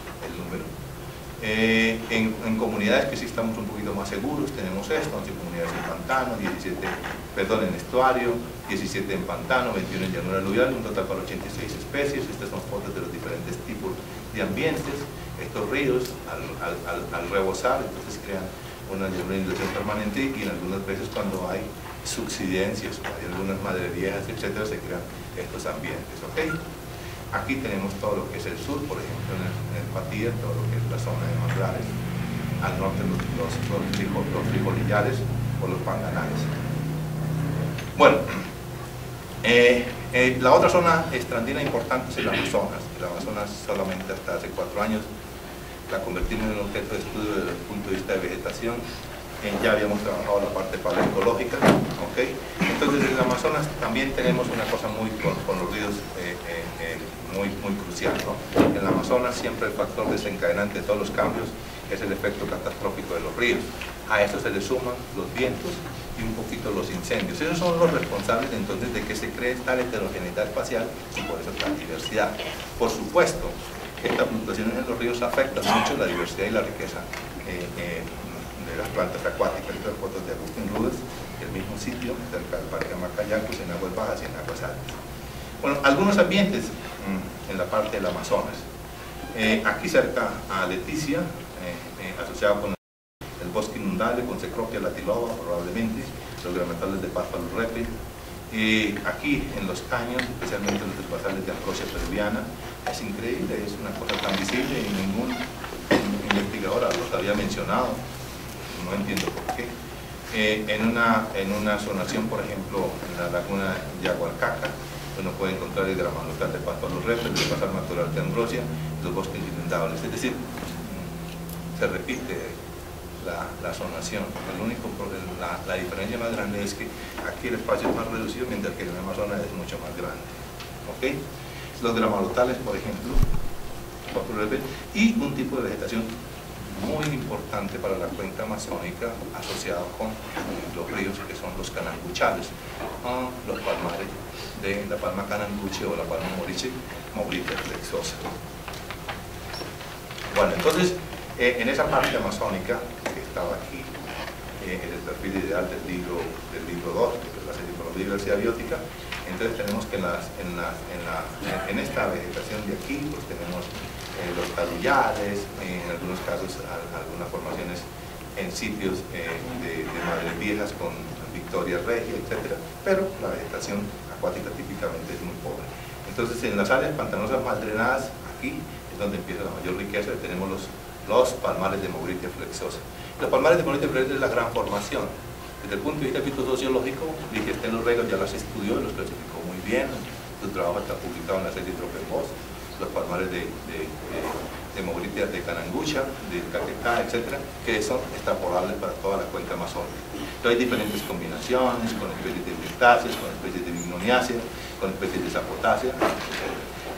Eh, en, comunidades que sí estamos un poquito más seguros, tenemos esto, 11 comunidades en pantano, 17, perdón, en estuario, 17 en pantano, 21 en llanura aluvial, un total para 86 especies. Estas son fotos de los diferentes tipos de ambientes. Estos ríos, al, rebosar, entonces crean una llanura inundación permanente y en algunas veces cuando hay subsidencias, hay algunas madres viejas, etcétera, se crean estos ambientes. ¿okay? Aquí tenemos todo lo que es el sur, por ejemplo, en el, Patía, todo lo que es la zona de manglares, al norte los, los, los, frijolillares o los panganales. Bueno, eh, eh, la otra zona estrandina importante es el Amazonas. El Amazonas solamente hasta hace cuatro años la convertimos en un objeto de estudio desde el punto de vista de vegetación ya habíamos trabajado la parte paleoecológica, ¿ok? Entonces en el Amazonas también tenemos una cosa muy con, los ríos eh, muy, muy crucial. En el Amazonas siempre el factor desencadenante de todos los cambios es el efecto catastrófico de los ríos. A eso se le suman los vientos y un poquito los incendios. Esos son los responsables entonces de que se cree tal heterogeneidad espacial y por eso tal diversidad. Por supuesto, estas fluctuaciones en los ríos afectan mucho la diversidad y la riqueza las plantas acuáticas, estas fotos de Agustín Rudes, el mismo sitio, cerca del Parque Macayacos, en aguas bajas y en aguas altas. Bueno, algunos ambientes mm, en la parte del Amazonas. Eh, aquí cerca a Leticia, eh, eh, asociado con el bosque inundable, con Cecropia latiloba probablemente, los grametales de Párpalo repe. aquí en los caños, especialmente los desbasales de Ambrosia peruviana, es increíble, es una cosa tan visible y ningún investigador los había mencionado no entiendo por qué. Eh, en, una, en una zonación, por ejemplo, en la laguna Yaguarcaca, uno puede encontrar el local de pasto a los repes, el pasar natural de Ambrosia, los bosques inundables. Es decir, mm, se repite la, la zonación. El único, la, la, diferencia más grande es que aquí el espacio es más reducido, mientras que en la Amazonas es mucho más grande. ¿Okay? Los gramalotales, por ejemplo, y un tipo de vegetación muy importante para la cuenca amazónica asociado con los ríos que son los cananguchales, los palmares de la palma cananguche o la palma moriche, mobrita flexosa. Bueno, entonces, eh, en esa parte amazónica que estaba aquí, eh, en el perfil ideal del libro, del libro 2, que es la serie por la biodiversidad biótica, entonces tenemos que en, en, en, en esta vegetación de aquí, pues tenemos eh, los talullares, en algunos casos algunas formaciones en sitios eh, de, madres viejas con Victoria Regia, etc. Pero la vegetación acuática típicamente es muy pobre. Entonces en las áreas pantanosas mal drenadas, aquí es donde empieza la mayor riqueza, tenemos los, los palmares de Mauritia flexosa. Los palmares de Mauritia flexosa es la gran formación. Desde el punto de vista fitosociológico, los Regos ya las estudió, los clasificó muy bien, su trabajo está publicado en la serie Tropenbos los palmares de, de, de, de Canangucha, de Caquetá, etcétera, que son extrapolables para toda la cuenca amazónica. hay diferentes combinaciones con especies de britáceas, con especies de bignoniáceas, con especies de zapotácea.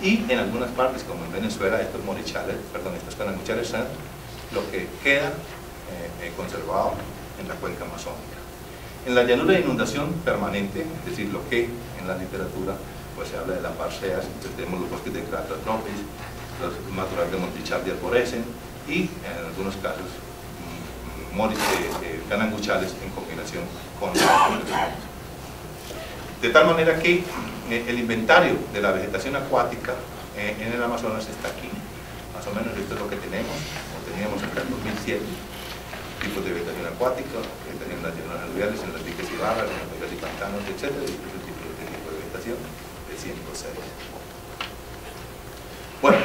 Y en algunas partes, como en Venezuela, estos morichales, perdón, estos canaguchales son lo que queda eh, eh, conservado en la cuenca amazónica. En la llanura de inundación permanente, es decir, lo que en la literatura pues se habla de las parceas, entonces tenemos los bosques de Cratotropis, los matorrales de Montichardi arborescen y en algunos casos mm, moris, eh, cananguchales en combinación con de tal manera que eh, el inventario de la vegetación acuática eh, en el Amazonas está aquí. Más o menos esto es lo que tenemos, o teníamos hasta el 2007, tipos de vegetación acuática, que tenían las llanuras aluviales, en las diques y barras, en las vegas y pantanos, etc. Y otro tipo de, tipo de vegetación de 106. Bueno,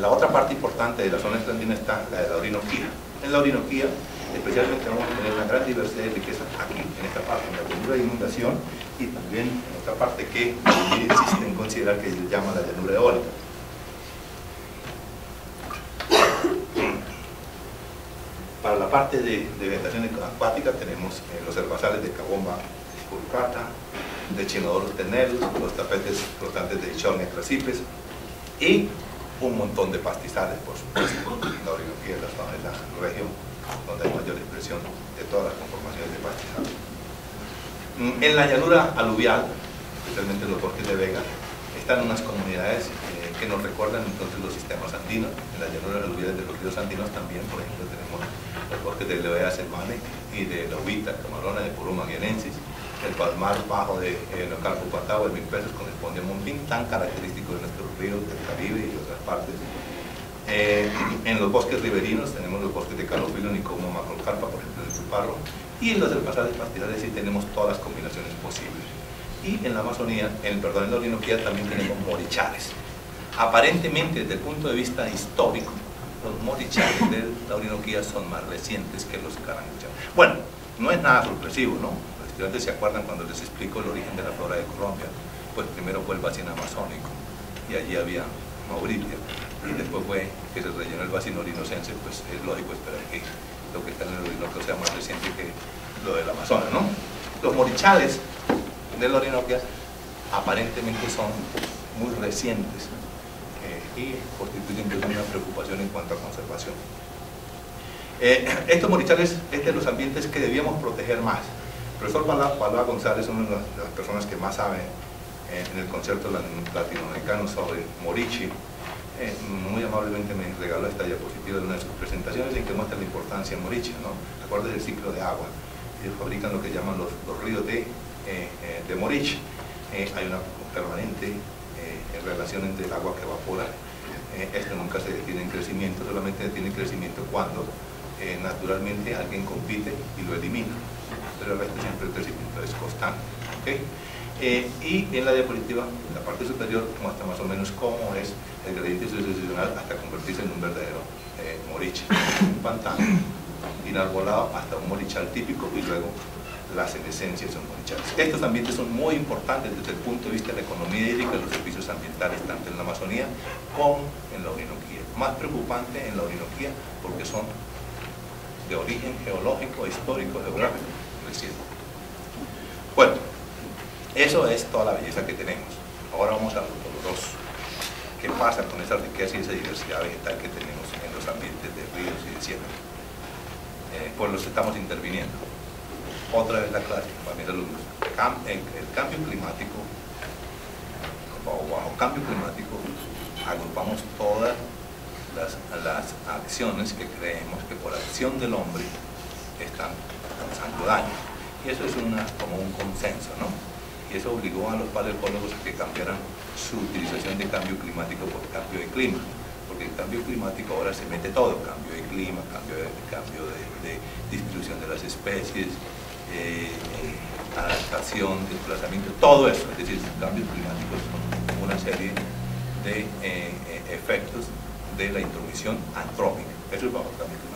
la otra parte importante de la zona andina está la de la orinoquía. En la orinoquía, especialmente vamos a tener una gran diversidad de riquezas aquí, en esta parte, en la llanura de inundación y también en otra parte que existe en considerar que se llama la llanura eólica. Para la parte de, vegetación acuática tenemos eh, los herbazales de cabomba curcata, de chinodoros teneros, los tapetes flotantes de chorne y y un montón de pastizales, por supuesto, la Orinoquía es la, región donde hay mayor expresión de todas las conformaciones de pastizales. Mm, en la llanura aluvial, especialmente en los bosques de Vega, están unas comunidades eh, que nos recuerdan entonces los sistemas andinos. En la llanura aluvial de los ríos andinos también, por ejemplo, tenemos los bosques de Leoea Selmane y de Lobita, Camarona, de Puruma Guianensis, el palmar bajo de eh, Nocalco Patao, el mil pesos corresponde a Montín, tan característico de nuestros ríos del Caribe y otras partes. Eh, en los bosques riberinos tenemos los bosques de Calofilo, Nicomo, Macrocarpa, por ejemplo, en Tuparro, y en los herbazales pastizales sí tenemos todas las combinaciones posibles. Y en la Amazonía, en, perdón, en la Orinoquía también tenemos morichales. Aparentemente, desde el punto de vista histórico, los morichales de la Orinoquía son más recientes que los caranguchales. Bueno, no es nada sorpresivo, ¿no? Se acuerdan cuando les explico el origen de la flora de Colombia, pues primero fue el vacío amazónico y allí había Mauritia y después fue que se rellenó el vacío orinocense, pues es lógico esperar que lo que está en el Orinoco sea más reciente que lo del Amazonas, ¿no? Los morichales de la Orinoquia aparentemente son muy recientes eh, y constituyen una preocupación en cuanto a conservación. Eh, estos morichales es de los ambientes que debíamos proteger más profesor Palá González es una de las personas que más sabe eh, en el concierto latinoamericano sobre Morichi. Eh, muy amablemente me regaló esta diapositiva de una de sus presentaciones en que muestra la importancia de Morichi. ¿no? Recuerda del ciclo de agua. Ellos fabrican lo que llaman los, ríos de, eh, de Morichi. hay una permanente relación entre el agua que evapora. esto nunca se detiene en crecimiento, solamente detiene crecimiento cuando naturalmente alguien compite y lo elimina resto siempre el crecimiento es constante. Eh, y en la diapositiva, en la parte superior, muestra más o menos cómo es el gradiente sucesional hasta convertirse en un verdadero eh, moriche. Un pantano inarbolado hasta un morichal típico y luego las senescencias son morichales. Estos ambientes son muy importantes desde el punto de vista de la economía hídrica y los servicios ambientales, tanto en la Amazonía como en la Orinoquía. Más preocupante en la Orinoquía porque son de origen geológico, histórico, geográfico bueno, eso es toda la belleza que tenemos. Ahora vamos a lo doloroso. ¿Qué pasa con esa riqueza y esa diversidad vegetal que tenemos en los ambientes de ríos y de sierras? Eh, pues los estamos interviniendo. Otra vez la clásica para mis alumnos. el, cambio climático, bajo cambio climático, agrupamos todas las acciones que creemos que por acción del hombre están causando. Y eso es una, como un consenso, ¿no? Y eso obligó a los paleontólogos a que cambiaran su utilización de cambio climático por cambio de clima. Porque el cambio climático ahora se mete todo, cambio de clima, cambio de, cambio de, distribución de las especies, eh, adaptación, desplazamiento, todo eso. Es decir, cambios climáticos son una serie de eh, eh, efectos de la intromisión antrópica. Eso es bajo el cambio climático.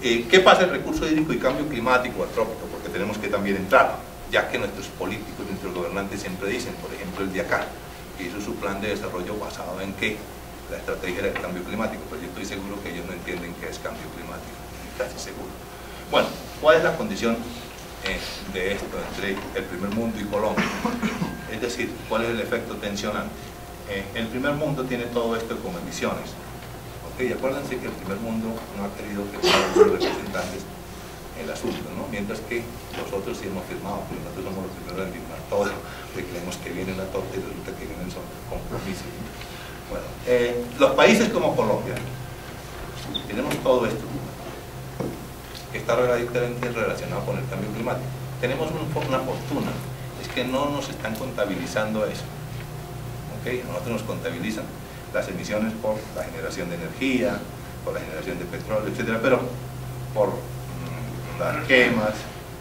Eh, ¿Qué pasa el recurso hídrico y cambio climático antrópico? Porque tenemos que también entrar, ya que nuestros políticos, nuestros gobernantes siempre dicen, por ejemplo, el de acá, que hizo su plan de desarrollo basado en qué? La estrategia del cambio climático, pues yo estoy seguro que ellos no entienden qué es cambio climático, casi seguro. Bueno, ¿cuál es la condición eh, de esto entre el primer mundo y Colombia? Es decir, ¿cuál es el efecto tensionante? Eh, el primer mundo tiene todo esto como emisiones. ¿Ok? acuérdense que el primer mundo no ha querido que sean los representantes el asunto, ¿no? mientras que nosotros sí hemos firmado, porque nosotros somos los primeros en firmar todo, porque creemos que viene la torta y resulta que vienen son compromisos. Bueno, eh, los países como Colombia, tenemos todo esto, que está directamente relacionado con el cambio climático. Tenemos una fortuna, es que no nos están contabilizando eso. ¿okay? nosotros nos contabilizan las emisiones por la generación de energía, por la generación de petróleo, etcétera, pero por mm, las quemas,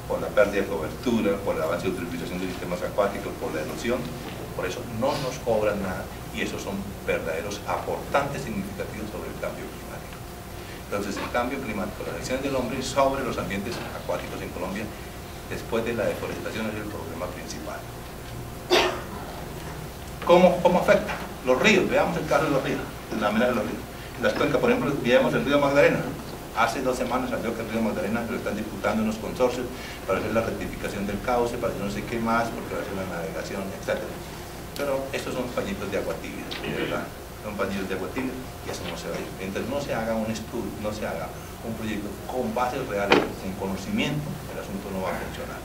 por la pérdida de cobertura, por el avance de utilización de sistemas acuáticos, por la erosión, por eso no nos cobran nada y esos son verdaderos aportantes significativos sobre el cambio climático. Entonces el cambio climático, las acciones del hombre sobre los ambientes acuáticos en Colombia, después de la deforestación es el problema principal. ¿Cómo, cómo afecta? Los ríos, veamos el caso de los ríos, la de los ríos. En las cuencas, por ejemplo, veamos el río Magdalena. Hace dos semanas salió que el río Magdalena lo están disputando unos consorcios para hacer la rectificación del cauce, para hacer no sé qué más, porque va a hacer la navegación, etc. Pero estos son pañitos de agua tibia, ¿verdad? Son pañitos de agua tibia y eso no se va a ir. Mientras no se haga un estudio, no se haga un proyecto con bases reales, con conocimiento, el asunto no va a funcionar.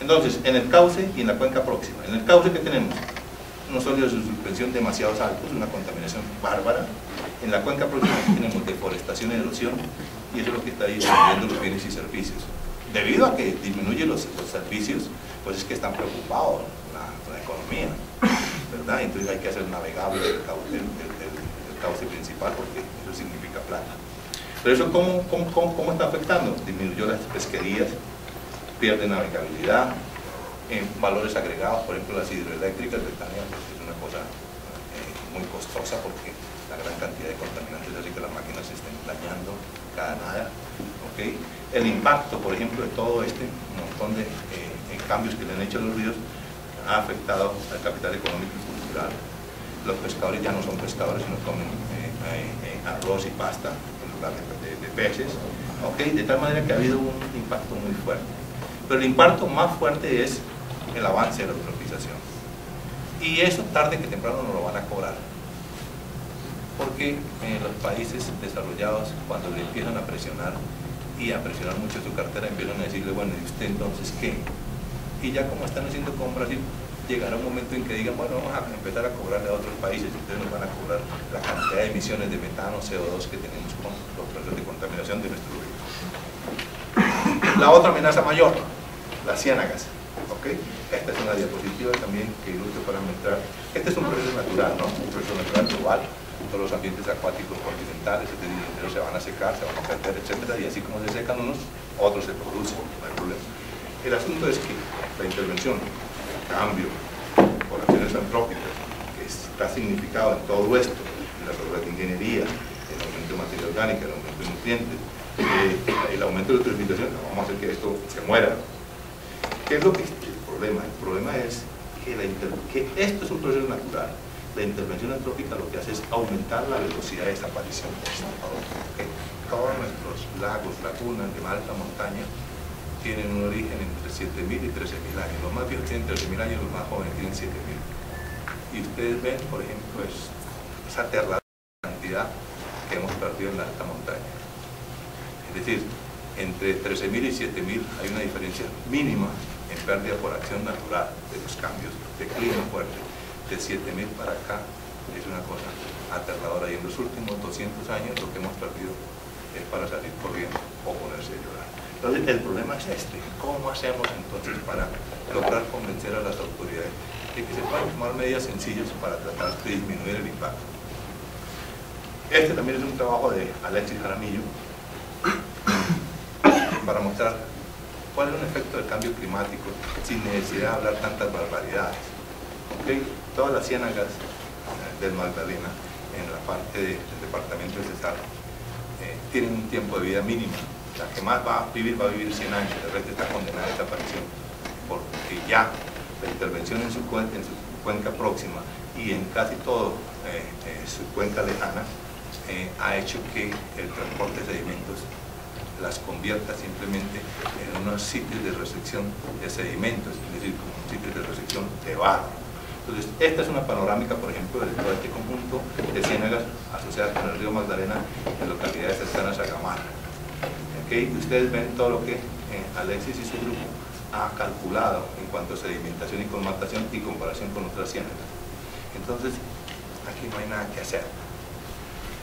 Entonces, en el cauce y en la cuenca próxima. En el cauce que tenemos, unos sólidos de suspensión demasiado altos, una contaminación bárbara. En la cuenca próxima tenemos deforestación y erosión, y eso es lo que está disminuyendo los bienes y servicios. Debido a que disminuye los, servicios, pues es que están preocupados la, la, economía, ¿verdad? Entonces hay que hacer navegable el cauce, principal porque eso significa plata. Pero eso, ¿cómo, cómo, cómo está afectando? Disminuyó las pesquerías, pierde navegabilidad, en valores agregados, por ejemplo las hidroeléctricas de Tania pues, es una cosa eh, muy costosa porque la gran cantidad de contaminantes hace que las máquinas se estén dañando cada nada. ¿okay? El impacto, por ejemplo, de todo este montón de eh, cambios que le han hecho a los ríos ha afectado al capital económico y cultural. Los pescadores ya no son pescadores, sino comen eh, arroz y pasta en lugar de, de peces. ¿okay? De tal manera que ha habido un impacto muy fuerte. Pero el impacto más fuerte es el avance de la eutrofización. Y eso tarde que temprano no lo van a cobrar. Porque en los países desarrollados, cuando le empiezan a presionar y a presionar mucho su cartera, empiezan a decirle, bueno, ¿y usted entonces qué? Y ya como están haciendo con Brasil, llegará un momento en que digan, bueno, vamos a empezar a cobrarle a otros países, ustedes nos van a cobrar la cantidad de emisiones de metano, CO2 que tenemos con los procesos de contaminación de nuestro río. La otra amenaza mayor, las ciénagas. Esta es una diapositiva también que ilustra para mostrar. Este es un proceso natural, ¿no? Un proceso natural global. Todos los ambientes acuáticos continentales, se van a secar, se van a perder, etc. Y así como se secan unos, otros se producen, no hay problema. El asunto es que la intervención, el cambio, por acciones antrópicas, que está significado en todo esto, en las obras de ingeniería, el aumento de materia orgánica, el aumento de nutrientes, eh, el aumento de la utilización, vamos a hacer que esto se muera. ¿Qué es lo que el problema es que, esto es un proceso natural. La intervención antrópica lo que hace es aumentar la velocidad de desaparición Todos nuestros lagos, lagunas de alta montaña tienen un origen entre 7.000 y 13.000 años. Los más viejos tienen 13.000 años, los más jóvenes tienen 7.000. Y ustedes ven, por ejemplo, esa aterradora cantidad que hemos perdido en la alta montaña. Es decir, entre 13.000 y 7.000 hay una diferencia mínima en pérdida por acción natural de los cambios de clima fuerte, de 7000 para acá, es una cosa aterradora. Y en los últimos 200 años lo que hemos perdido es para salir corriendo o ponerse a llorar. Entonces el problema es este, ¿cómo hacemos entonces para lograr convencer a las autoridades de que se puedan tomar medidas sencillas para tratar de disminuir el impacto? Este también es un trabajo de Alexis Jaramillo para mostrar cuál es un efecto del cambio climático sin necesidad de hablar tantas barbaridades. Todas las ciénagas eh, del Magdalena en la parte del departamento de Cesar eh, tienen un tiempo de vida mínimo. La que más va a vivir va a vivir 100 años, el resto está condenada a desaparición, porque ya la intervención en su, cuenca, próxima y en casi todo eh, su cuenca lejana ha hecho que el transporte de sedimentos las convierta simplemente en unos sitios de recepción de sedimentos, es decir, como sitios de recepción de barro. Entonces, esta es una panorámica, por ejemplo, de todo este conjunto de ciénagas asociadas con el río Magdalena en localidades cercanas a Gamarra. ¿Okay? Ustedes ven todo lo que eh, Alexis y su grupo ha calculado en cuanto a sedimentación y colmatación y comparación con otras ciénagas. Entonces, aquí no hay nada que hacer.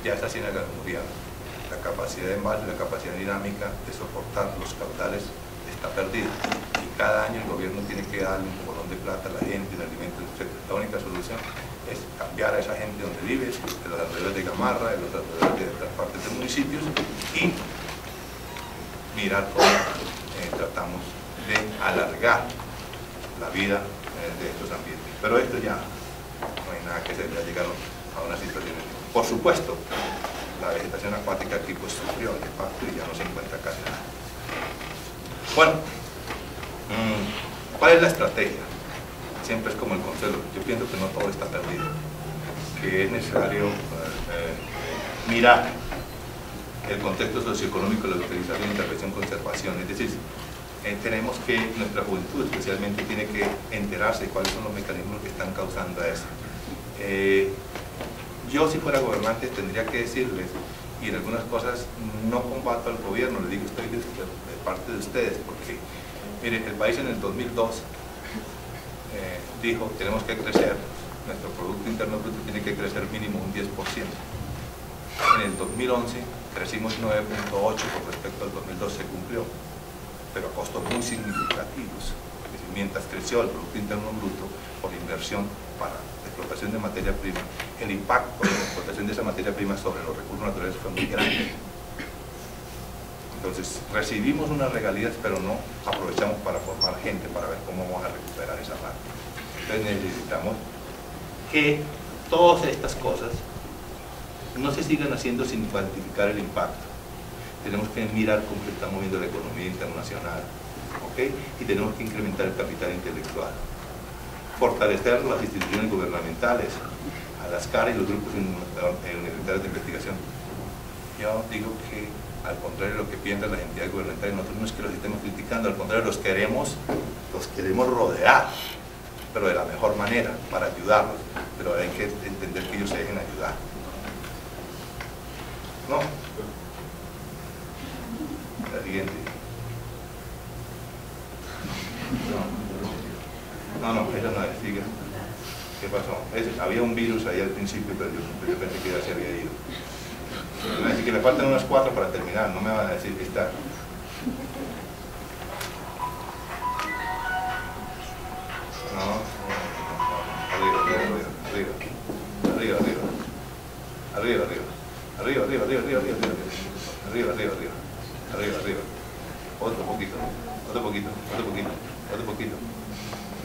Ya estas ciénagas murieron. La capacidad de embalse, la capacidad dinámica de soportar los caudales está perdida. Y cada año el gobierno tiene que darle un bolón de plata a la gente, el alimento, etc. La única solución es cambiar a esa gente donde vive, de los alrededores de Gamarra, de los alrededores de otras partes de municipios, y mirar cómo eh, tratamos de alargar la vida eh, de estos ambientes. Pero esto ya no hay nada que hacer, ya llegaron a una situación. Por supuesto, la vegetación acuática aquí pues sufrió el impacto y ya no se encuentra casi nada. Bueno, mm, ¿cuál es la estrategia? Siempre es como el consejo, yo pienso que no todo está perdido, que es necesario eh, mirar el contexto socioeconómico de la utilización, intervención, conservación, es decir, eh, tenemos que, nuestra juventud especialmente, tiene que enterarse de cuáles son los mecanismos que están causando eso. Eh, yo si fuera gobernante tendría que decirles, y en algunas cosas no combato al gobierno, le digo estoy de, parte de ustedes, porque miren, el país en el 2002 eh, dijo tenemos que crecer, nuestro Producto Interno Bruto tiene que crecer mínimo un 10%. En el 2011 crecimos 9.8 con respecto al 2002, se cumplió pero a costos muy significativos. mientras creció el Producto Interno Bruto por inversión para explotación de materia prima, el impacto de la explotación de esa materia prima sobre los recursos naturales fue muy grande. Entonces, recibimos unas regalías, pero no aprovechamos para formar gente, para ver cómo vamos a recuperar esa parte. Entonces necesitamos que todas estas cosas no se sigan haciendo sin cuantificar el impacto tenemos que mirar cómo se está moviendo la economía internacional, ¿ok? Y tenemos que incrementar el capital intelectual, fortalecer las instituciones gubernamentales, a las CAR y los grupos universitarios de investigación. Yo digo que al contrario de lo que piensan las entidades gubernamentales, nosotros no es que los estemos criticando, al contrario, los queremos, los queremos rodear, pero de la mejor manera, para ayudarlos, pero hay que entender que ellos se dejen ayudar. ¿No? La siguiente. No, no, esa no es, sigue. ¿Qué pasó? había un virus ahí al principio, pero yo, pensé que ya se había ido. Me que me faltan unas cuatro para terminar, no me van a decir que está. No, arriba, arriba, arriba, arriba, arriba, arriba, arriba, arriba, arriba, arriba, arriba, arriba, arriba, arriba, arriba, arriba arriba, arriba. Otro poquito, otro poquito, otro poquito, otro poquito,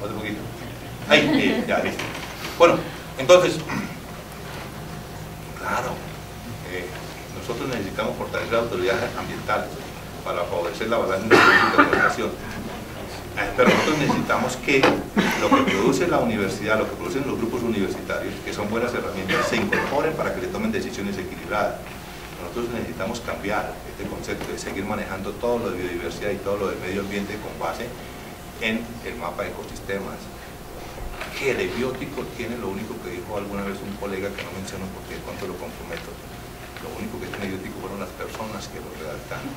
otro poquito. Ahí, ya, listo. Bueno, entonces, claro, eh, nosotros necesitamos fortalecer autoridades ambientales para favorecer la balanza de la eh, pero nosotros necesitamos que lo que produce la universidad, lo que producen los grupos universitarios, que son buenas herramientas, se incorporen para que le tomen decisiones equilibradas nosotros necesitamos cambiar este concepto de seguir manejando todo lo de biodiversidad y todo lo del medio ambiente con base en el mapa de ecosistemas. Que el biótico tiene lo único que dijo alguna vez un colega que no menciono porque de cuánto lo comprometo. Lo único que tiene biótico fueron las personas que lo redactaron.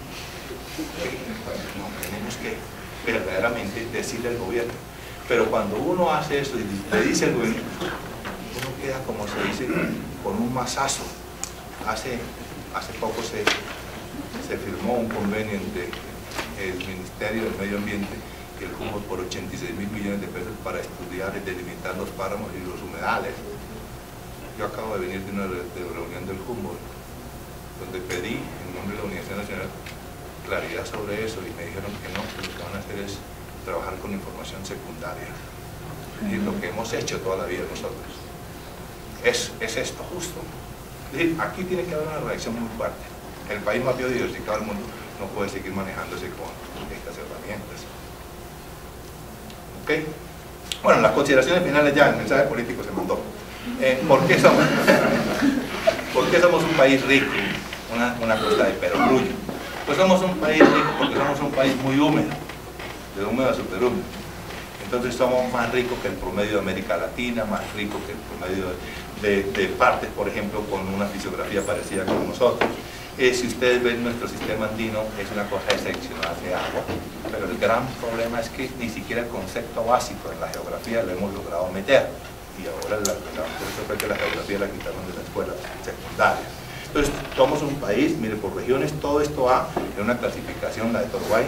No, tenemos que verdaderamente decirle al gobierno. Pero cuando uno hace eso y le dice al gobierno, uno queda como se dice, con un masazo. Hace hace poco se, se firmó un convenio entre el Ministerio del Medio Ambiente y el Humboldt por 86 mil millones de pesos para estudiar y delimitar los páramos y los humedales. Yo acabo de venir de una reunión del Humboldt, donde pedí en nombre de la Universidad Nacional claridad sobre eso y me dijeron que no, que lo que van a hacer es trabajar con información secundaria. Y lo que hemos hecho toda la vida nosotros. Es, es esto justo aquí tiene que haber una reacción muy fuerte. El país más biodiversificado del mundo no puede seguir manejándose con estas herramientas. Bueno, las consideraciones finales ya, el mensaje político se mandó. Eh, ¿por, qué somos, ¿Por qué somos un país rico? Una, una costa de perogrullo. Pues somos un país rico porque somos un país muy húmedo, de húmedo a super húmedo. Entonces somos más ricos que el promedio de América Latina, más ricos que el promedio de, de partes, por ejemplo, con una fisiografía parecida con nosotros. Eh, si ustedes ven nuestro sistema andino es una cosa excepcional de agua, pero el gran problema es que ni siquiera el concepto básico en la geografía lo hemos logrado meter y ahora la, la, fue que la geografía la quitaron de la escuela secundaria. Entonces, somos un país, mire, por regiones todo esto va en una clasificación, la de Torguay,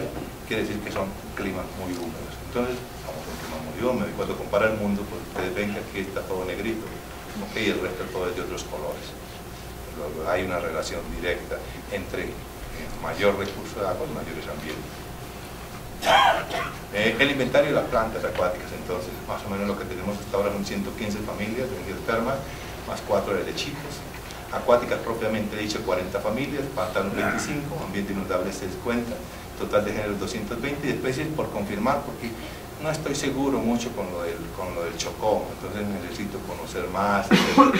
quiere decir que son climas muy húmedos. Entonces, vamos a un clima muy húmedo y cuando compara el mundo, pues ustedes ven que aquí está todo negrito, y el resto todo es de otros colores hay una relación directa entre eh, mayor recurso de agua y mayores ambientes. Eh, el inventario de las plantas acuáticas, entonces, más o menos lo que tenemos hasta ahora son 115 familias de termas, más 4 de lechitos. Acuáticas propiamente dicho 40 familias, pantanos 25, ambiente inundable 50, total de géneros 220 y especies por confirmar porque no estoy seguro mucho con lo del, con lo del Chocó, entonces necesito conocer más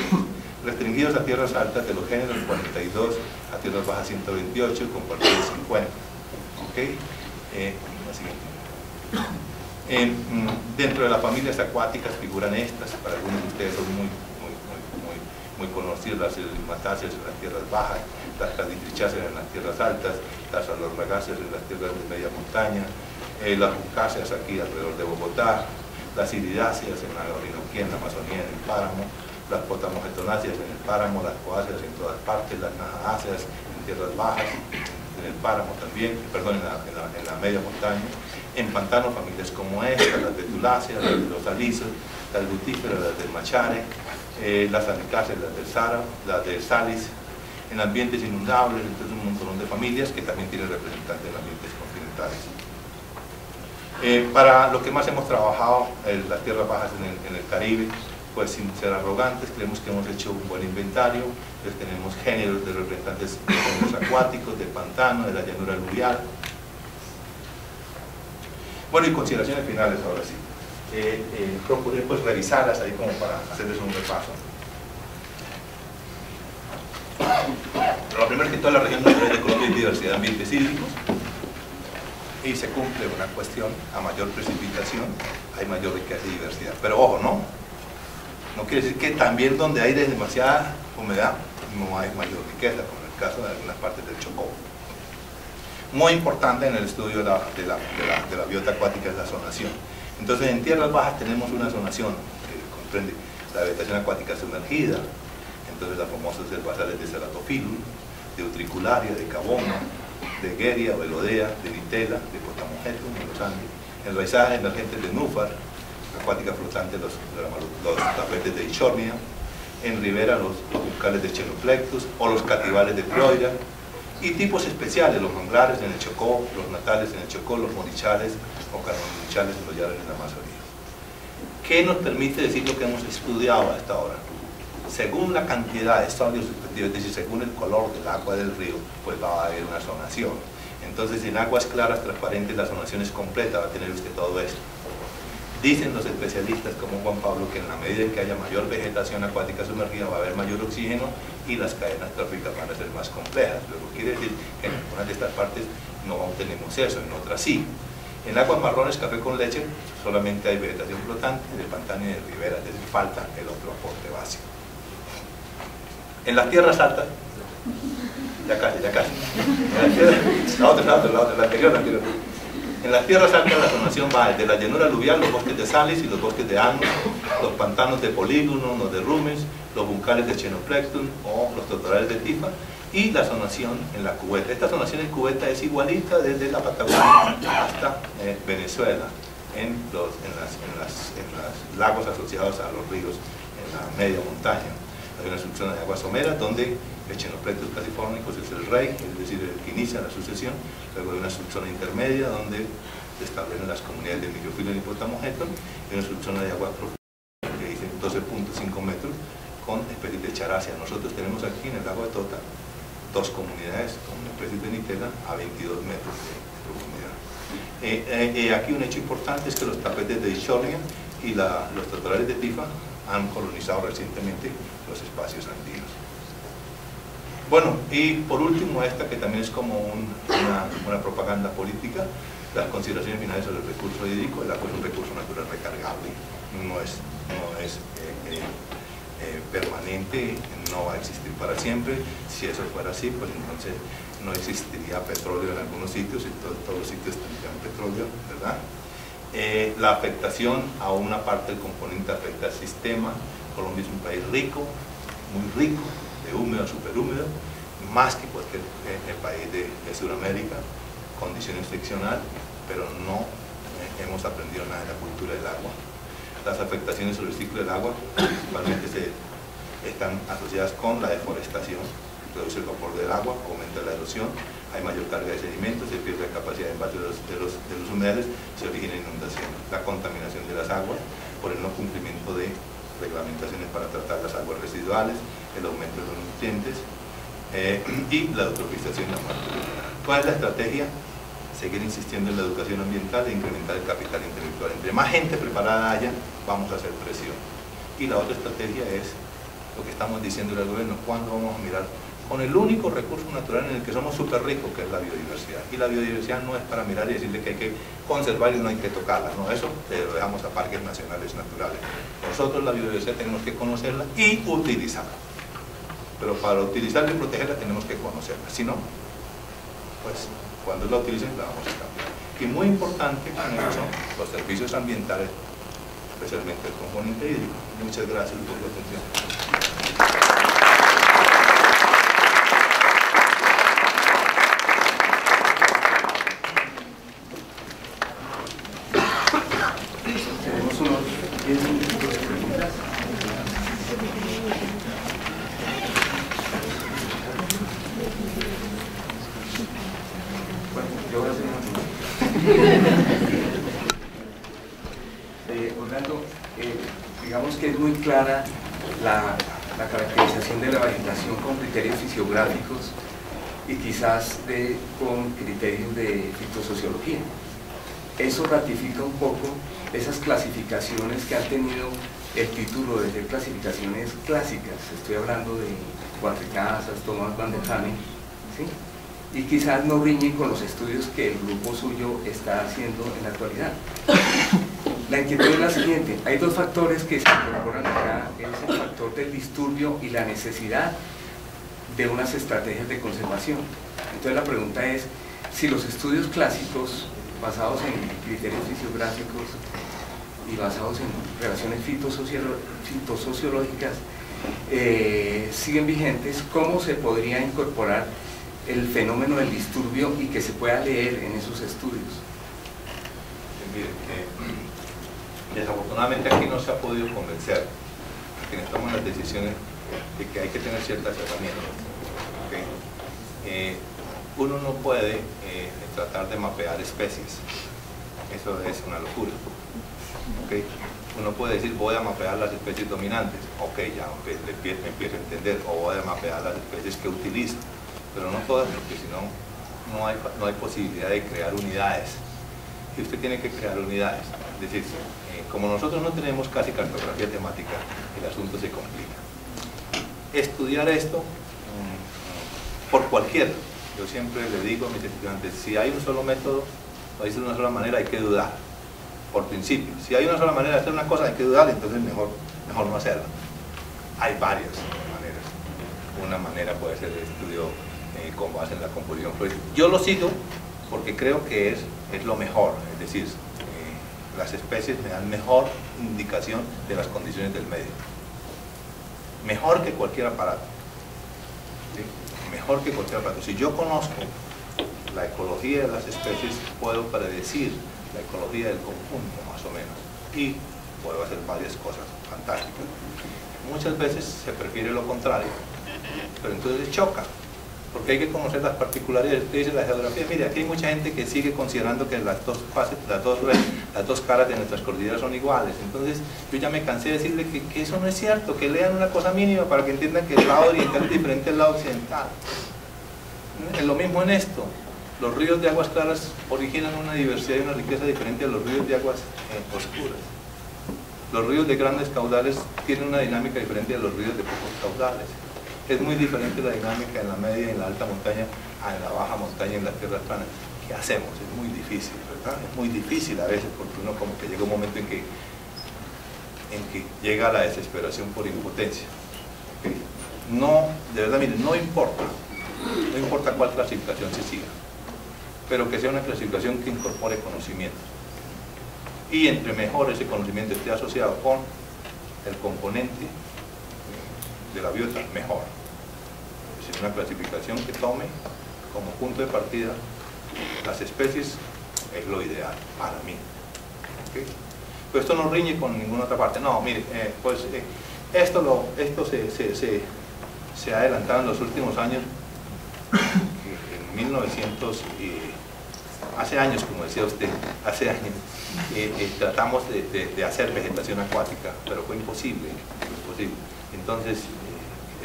restringidos a tierras altas de los géneros 42, a tierras bajas 128, compartidos 50. ¿Okay? Eh, mm, dentro de las familias acuáticas figuran estas, para algunos de ustedes son muy, muy, muy, muy, conocidas, las matáceas en las tierras bajas, las caditricháceas en las tierras altas, las alorragáceas en las tierras de media montaña, eh, las bucáceas aquí alrededor de Bogotá, las iridáceas en la Orinoquía, en la Amazonía, en el páramo, las potamogetonáceas en el páramo, las coáceas en todas partes, las najáceas en tierras bajas, en el páramo también, perdón, en la, media montaña, en pantanos familias como esta, las betuláceas, las de los alisos, las lutíferas, las del machare, eh, las anicáceas, las del Sara, las del Salis, en ambientes inundables, entonces un montón de familias que también tienen representantes en ambientes continentales. Eh, para lo que más hemos trabajado, las tierras bajas en el Caribe, pues sin ser arrogantes, creemos que hemos hecho un buen inventario, pues tenemos géneros de representantes de géneros acuáticos, de pantano, de la llanura aluvial. Bueno, y consideraciones finales ahora sí. Eh, eh, procuré pues revisarlas ahí como para hacerles un repaso. Pero lo primero es que toda la región de Colombia hay diversidad de ambientes y se cumple una cuestión, a mayor precipitación hay mayor riqueza y diversidad. Pero ojo, ¿no? No quiere decir que también donde hay demasiada humedad no hay mayor riqueza, como en el caso de algunas partes del Chocó. Muy importante en el estudio de la, biota acuática es la zonación. Entonces en tierras bajas tenemos una zonación que comprende la vegetación acuática sumergida, entonces las famosas herbazales de ceratophyllum, de utricularia, de cabona, de gueria, velodea, de vitela, de potamogetum, de los Andes, el paisaje emergente de núfar, acuática flotante, los, los tapetes de Ichornia, en ribera los, los de Chenoplectus o los cativales de Proira, y tipos especiales, los manglares en el Chocó, los natales en el Chocó, los morichales o carmonichales en los llares en la Amazonía. ¿Qué nos permite decir lo que hemos estudiado hasta ahora? Según la cantidad de sólidos es decir, según el color del agua del río, pues va a haber una zonación. Entonces, en aguas claras, transparentes, la zonación es completa, va a tener usted todo esto. Dicen los especialistas como Juan Pablo que en la medida en que haya mayor vegetación acuática sumergida va a haber mayor oxígeno y las cadenas tróficas van a ser más complejas. Luego quiere decir que en algunas de estas partes no tenemos eso, en otras sí. En aguas marrones, café con leche, solamente hay vegetación flotante de pantano y de ribera, es decir, falta el otro aporte básico. En las tierras altas, ya casi, ya casi. la otra, la otra, la otra, la anterior. En las tierras altas la formación va desde la llanura aluvial, los bosques de sales y los bosques de anos, los pantanos de polígono, los de rumes, los buncales de Chenoplectum o los totorales de Tifa y la zonación en la cubeta. Esta zonación en cubeta es igualita desde la Patagonia hasta eh, Venezuela, en los, lagos asociados a los ríos en la media montaña. Hay una subzona de agua somera donde Echinoplectus californicus es el rey, es decir, el que inicia la sucesión, luego hay una subzona intermedia donde se establecen las comunidades de Microfilo y Potamogeton, y una subzona de agua profunda que dice 12.5 metros con especies de charácea. Nosotros tenemos aquí en el lago de Tota dos comunidades con especies de nitela a 22 metros de profundidad. Eh, eh, eh, aquí un hecho importante es que los tapetes de Ischornia y los totorales de Tifa han colonizado recientemente los espacios andinos. Bueno, y por último esta que también es como una, propaganda política, las consideraciones finales sobre el recurso hídrico, el agua es un recurso natural es, no es eh, eh, permanente, no va a existir para siempre. Si eso fuera así, pues entonces no existiría petróleo en algunos sitios y todos los sitios tendrían petróleo, ¿verdad? La afectación a una parte del componente afecta al sistema. Colombia es un país rico, muy rico, de húmedo a superhúmedo, más que cualquier país de, de Sudamérica, condición excepcional, pero no hemos aprendido nada de la cultura del agua. Las afectaciones sobre el ciclo del agua principalmente se, están asociadas con la deforestación, reduce el vapor del agua, aumenta la erosión, hay mayor carga de sedimentos, se pierde la capacidad de embate de los, humedales, se origina inundación, la contaminación de las aguas por el no cumplimiento de reglamentaciones para tratar las aguas residuales, el aumento de los nutrientes eh, y la eutrofización y muerte. ¿Cuál es la estrategia? seguir insistiendo en la educación ambiental e incrementar el capital intelectual. Entre más gente preparada haya, vamos a hacer presión. Y la otra estrategia es lo que estamos diciendo al gobierno, ¿cuándo vamos a mirar? Con el único recurso natural en el que somos súper ricos, que es la biodiversidad. Y la biodiversidad no es para mirar y decirle que hay que conservar y no hay que tocarla, no, eso lo dejamos a parques nacionales naturales. Nosotros la biodiversidad tenemos que conocerla y utilizarla. Pero para utilizarla y protegerla tenemos que conocerla, si no, pues cuando la utilicen la vamos a cambiar. Y muy importante con son los servicios ambientales, especialmente el componente hídrico. Muchas gracias por su atención. clara la, caracterización de la vegetación con criterios fisiográficos y quizás de, con criterios de fitosociología. Eso ratifica un poco esas clasificaciones que han tenido el título de ser clasificaciones clásicas. Estoy hablando de Casas, Thomas Van der Hamen, y quizás no riñen con los estudios que el grupo suyo está haciendo en la actualidad. La inquietud es la siguiente, hay dos factores que se incorporan acá, es el factor del disturbio y la necesidad de unas estrategias de conservación. Entonces la pregunta es, si los estudios clásicos basados en criterios fisiográficos y basados en relaciones fitosociológicas eh, siguen vigentes, ¿cómo se podría incorporar el fenómeno del disturbio y que se pueda leer en esos estudios? Desafortunadamente aquí no se ha podido convencer a quienes toman las decisiones de que hay que tener ciertas herramientas. Eh, uno no puede eh, tratar de mapear especies, eso es una locura. Uno puede decir voy a mapear las especies dominantes, ok, ya empiezo a entender, o voy a mapear las especies que utilizo, pero no todas porque si no, no hay, posibilidad de crear unidades. Y usted tiene que crear unidades. Es decir, como nosotros no tenemos casi cartografía temática, el asunto se complica. Estudiar esto mm, por cualquier, yo siempre le digo a mis estudiantes, si hay un solo método, o hay una sola manera, hay que dudar, por principio. Si hay una sola manera de hacer una cosa, hay que dudar, entonces mejor, mejor no hacerla. Hay varias maneras. Una manera puede ser el estudio eh, con base en la. Yo lo sigo porque creo que es, es lo mejor, es decir, las especies me dan mejor indicación de las condiciones del medio. Mejor que cualquier aparato. Mejor que cualquier. Si yo conozco la ecología de las especies, puedo predecir la ecología del conjunto, más o menos. Y puedo hacer varias cosas fantásticas. Muchas veces se prefiere lo contrario, pero entonces choca porque hay que conocer las particularidades. Usted dice la geografía, mire, aquí hay mucha gente que sigue considerando que las dos, fases, las dos, las dos caras de nuestras cordilleras son iguales. Entonces, yo ya me cansé de decirle que, eso no es cierto, que lean una cosa mínima para que entiendan que el lado oriental es diferente al lado occidental. Es lo mismo en esto. Los ríos de aguas claras originan una diversidad y una riqueza diferente a los ríos de aguas eh, oscuras. Los ríos de grandes caudales tienen una dinámica diferente a los ríos de pocos caudales es muy diferente la dinámica en la media y en la alta montaña a en la baja montaña y en las tierras planas. ¿Qué hacemos? Es muy difícil, ¿verdad? Es muy difícil a veces porque uno como que llega un momento en que en que llega a la desesperación por impotencia. No, de verdad, miren, no importa, no importa cuál clasificación se siga, pero que sea una clasificación que incorpore conocimiento. Y entre mejor ese conocimiento esté asociado con el componente de la biota, mejor. Una clasificación que tome como punto de partida las especies es lo ideal para mí. Pero esto no riñe con ninguna otra parte. No, mire, eh, pues eh, esto, lo, esto se, se, se, ha adelantado en los últimos años. En 1900, hace años, como decía usted, hace años, eh, tratamos de, de, hacer vegetación acuática, pero fue imposible, imposible. Entonces,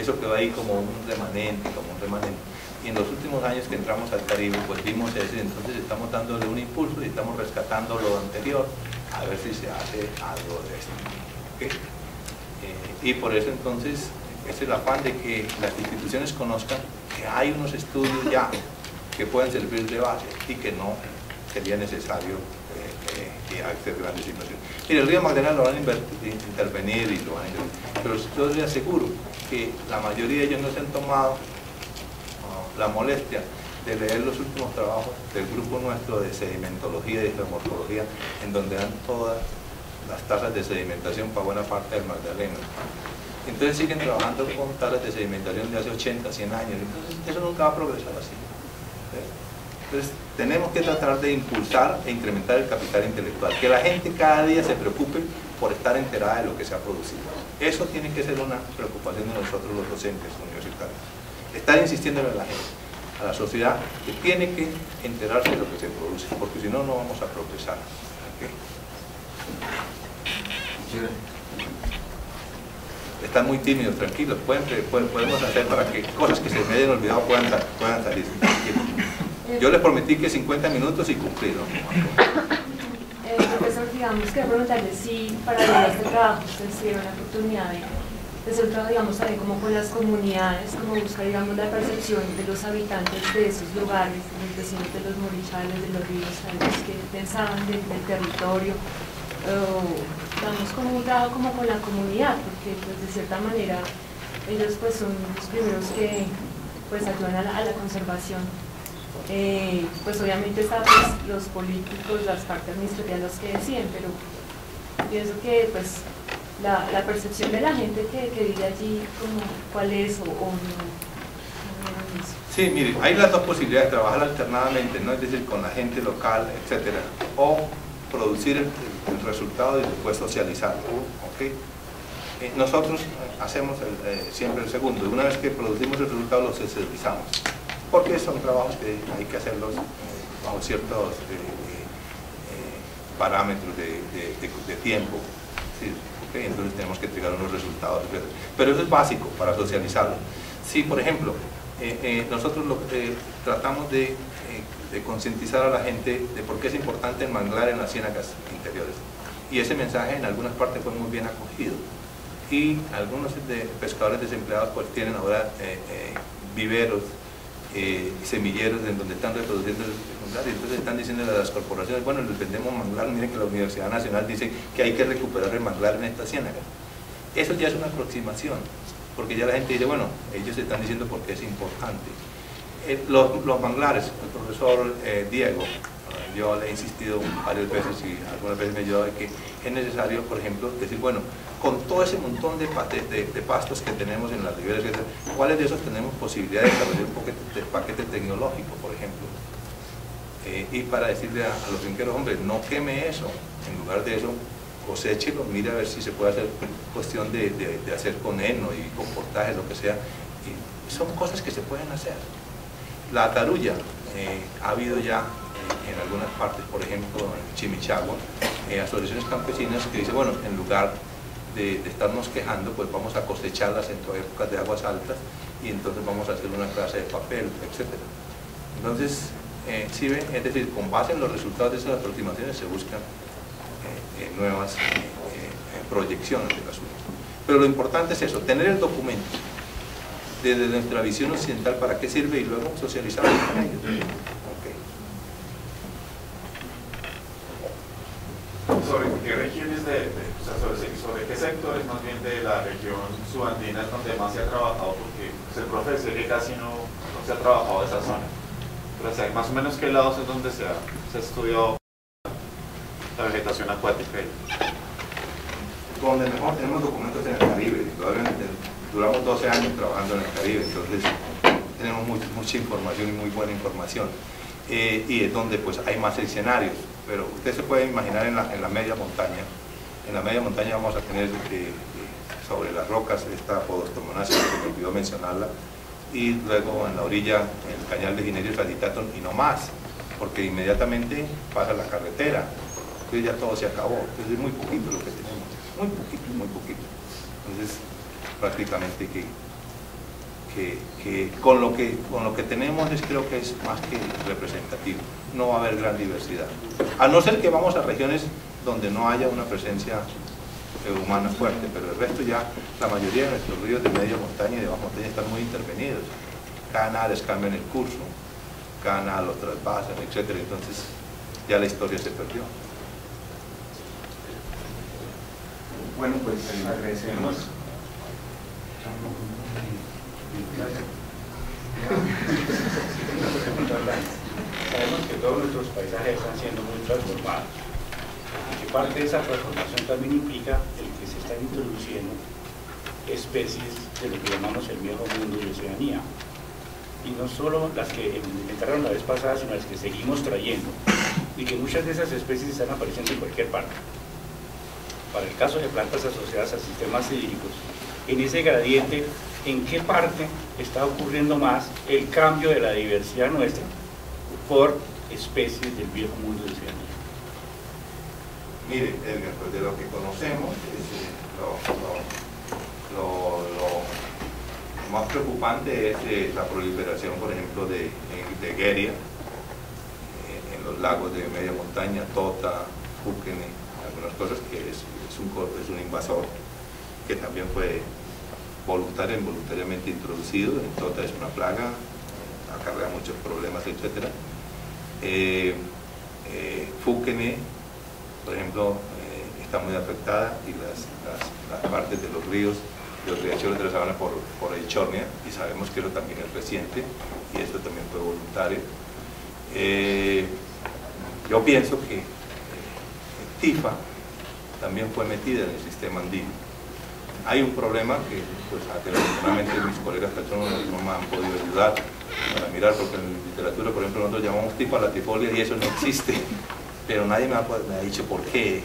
eso quedó ahí como un remanente, como un remanente y en los últimos años que entramos al Caribe pues vimos eso entonces estamos dándole un impulso y estamos rescatando lo anterior a ver si se hace algo de esto. Eh, y por eso entonces es el afán de que las instituciones conozcan que hay unos estudios ya que pueden servir de base y que no sería necesario eh, eh, hacer grandes inversiones. Mire, el río Magdalena lo van a intervenir y lo van a intervenir, pero yo les aseguro que la mayoría de ellos no se han tomado la molestia de leer los últimos trabajos del grupo nuestro de sedimentología y geomorfología, en donde dan todas las tasas de sedimentación para buena parte del Magdalena. Entonces siguen trabajando con tasas de sedimentación de hace 80, 100 años, entonces eso nunca va a progresar así. Entonces tenemos que tratar de impulsar e incrementar el capital intelectual, que la gente cada día se preocupe por estar enterada de lo que se ha producido. Eso tiene que ser una preocupación de nosotros los docentes universitarios estar insistiendo en la gente, a la sociedad, que tiene que enterarse de lo que se produce, porque si no, no vamos a progresar. Están muy tímidos, tranquilos, pueden, podemos hacer para que cosas que se me hayan olvidado puedan, puedan salir. Yo les prometí que 50 minutos y cumplido. Eh, profesor, digamos, que preguntarle si para este trabajo ustedes tuvieron la oportunidad de el trabajo, digamos, también como con las comunidades, como buscar, digamos, la percepción de los habitantes de esos lugares, de los vecinos de los morichales, de los ríos, los que pensaban del, territorio, digamos, como un trabajo como con la comunidad, porque pues de cierta manera ellos pues son los primeros que pues ayudan a la, conservación. Eh, pues obviamente están pues, los políticos, las partes administrativas los que deciden, pero pienso que pues la, percepción de la gente que, vive allí, como, cuál es o, no. Sí, mire, hay las dos posibilidades, trabajar alternadamente, ¿no? es decir, con la gente local, etcétera, o producir el, resultado y después socializarlo. ¿okay? Eh, nosotros hacemos eh, siempre el segundo, una vez que producimos el resultado lo socializamos, porque son trabajos que hay que hacerlos eh, bajo ciertos parámetros de, tiempo entonces tenemos que entregar unos resultados. Pero eso es básico para socializarlo. Si, por ejemplo, eh, eh, nosotros lo, eh, tratamos de, concientizar a la gente de por qué es importante manglar en las ciénagas interiores. Y ese mensaje en algunas partes fue muy bien acogido. Y algunos de pescadores desempleados pues tienen ahora viveros eh, semilleros en donde están reproduciendo el manglar y entonces están diciendo a las corporaciones, bueno, les vendemos manglar, miren que la Universidad Nacional dice que hay que recuperar el manglar en esta ciénaga. Eso ya es una aproximación, porque ya la gente dice, bueno, ellos están diciendo porque es importante. Eh, los, manglares, el profesor eh, Diego, yo le he insistido varias veces y algunas veces me ha ayudado de que es necesario, por ejemplo, decir, bueno, con todo ese montón de, pastos que tenemos en las riberas, ¿cuáles de esos tenemos posibilidad de desarrollar un paquete, tecnológico, por ejemplo? Eh, y para decirle a, los finqueros, hombre, no queme eso, en lugar de eso, coséchelo, mire a ver si se puede hacer cuestión de, hacer con heno y comportaje, lo que sea. Son cosas que se pueden hacer. La tarulla, eh, ha habido ya en algunas partes, por ejemplo en Chimichagua, asociaciones campesinas que dicen, bueno, en lugar de, estarnos quejando, pues vamos a cosecharlas en todas épocas de aguas altas y entonces vamos a hacer una clase de papel, etc. Entonces, eh, si ven, es decir, con base en los resultados de esas aproximaciones se buscan eh, eh, nuevas proyecciones del asunto. Pero lo importante es eso, tener el documento desde nuestra visión occidental para qué sirve y luego socializarlo con ellos. ¿Sobre qué regiones de, o sea, sobre, sobre, qué sectores más bien de la región subandina es donde más se ha trabajado porque pues, el profe decía que casi no, no se ha trabajado esa zona. Pero o sea, más o menos qué lados es donde se ha, se ha estudiado la vegetación acuática. ahí? donde mejor tenemos documentos en el Caribe. Probablemente duramos 12 años trabajando en el Caribe, entonces tenemos muy- mucha información y muy buena información. Eh, y es donde pues hay más escenarios, pero usted se puede imaginar en la, en la media montaña. En la media montaña vamos a tener eh, sobre las rocas esta podostomonacia, que me olvidó mencionarla, y luego en la orilla el cañal de Ginerio Raditaton y no más, porque inmediatamente pasa la carretera, entonces ya todo se acabó, entonces es muy poquito lo que tenemos, muy poquito, muy poquito. Entonces prácticamente que, que, que con, lo que con lo que tenemos es, creo que es más que representativo, no va a haber gran diversidad, a no ser que vamos a regiones donde no haya una presencia humana fuerte, pero el resto ya, la mayoría de nuestros ríos de media montaña y de baja montaña están muy intervenidos. Cada les cambian el curso, cada lo trasvasan, etc. Entonces ya la historia se perdió. Bueno, pues agradecemos. Sabemos que todos nuestros paisajes están siendo muy transformados que parte de esa transformación también implica el que se están introduciendo especies de lo que llamamos el viejo mundo y oceanía. Y no solo las que entraron la vez pasada, sino las que seguimos trayendo. Y que muchas de esas especies están apareciendo en cualquier parte. Para el caso de plantas asociadas a sistemas hídricos, en ese gradiente, ¿en qué parte está ocurriendo más el cambio de la diversidad nuestra por especies del viejo mundo de Oceanía? Mire, Edgar, pues de lo que conocemos, es, eh, lo, más preocupante es eh, la proliferación, por ejemplo, de, de Gueria, eh, en los lagos de media montaña, Tota, Fúquene, algunas cosas que es, es un, es un invasor que también fue voluntario e involuntariamente introducido, en Tota es una plaga, acarrea muchos problemas, etc. Eh, eh, Fúquene, por ejemplo, eh, está muy afectada y las, las- partes de los ríos, de los riachuelos de la sabana por, por Eichhornia, y sabemos que eso también es reciente, y esto también fue voluntario. Eh, yo pienso que eh, TIFA también fue metida en el sistema andino. Hay un problema que, pues, afortunadamente mis colegas taxónomos no me han podido ayudar para mirar, porque en literatura, por ejemplo, nosotros llamamos tifa latifolia y eso no existe, pero nadie me ha, dicho por qué.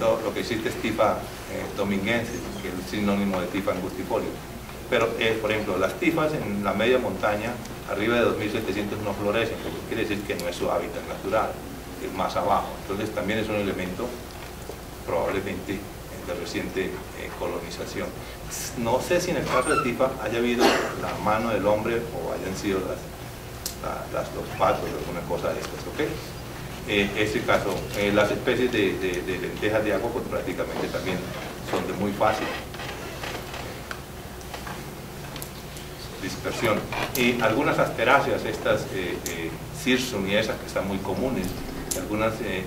Lo que existe es tifa eh, dominguense, que es sinónimo de tifa angustifolia. Pero, eh, por ejemplo, las tifas en la media montaña, arriba de 2700 no florecen, lo que quiere decir que no es su hábitat natural, es más abajo. Entonces también es un elemento probablemente de reciente eh, colonización. No sé si en el caso de Tifa haya habido la mano del hombre o hayan sido las, la- las- los patos o alguna cosa de estas, ¿ok? Eh, ese caso, eh, las especies de, de- de lentejas de agua pues prácticamente también son de muy fácil dispersión. Y algunas asteráceas, estas eh, eh, Cirsum y esas que están muy comunes, algunas eh,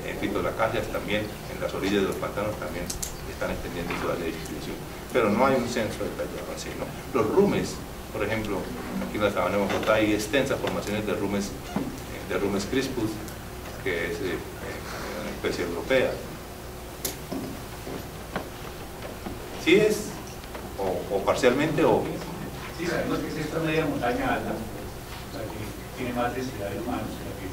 también en las orillas de los pantanos también están extendiendo su área de distribución. Pero no hay un censo detallado así, ¿no? Los rumes, por ejemplo, aquí en la sabana de Bogotá hay extensas formaciones de rumes, de rumes crispus, que es eh, eh, una especie europea. Sí es, o, o parcialmente, o Sí, sabemos que es esta media montaña alta, sea, que tiene más densidad de humanos, sea, que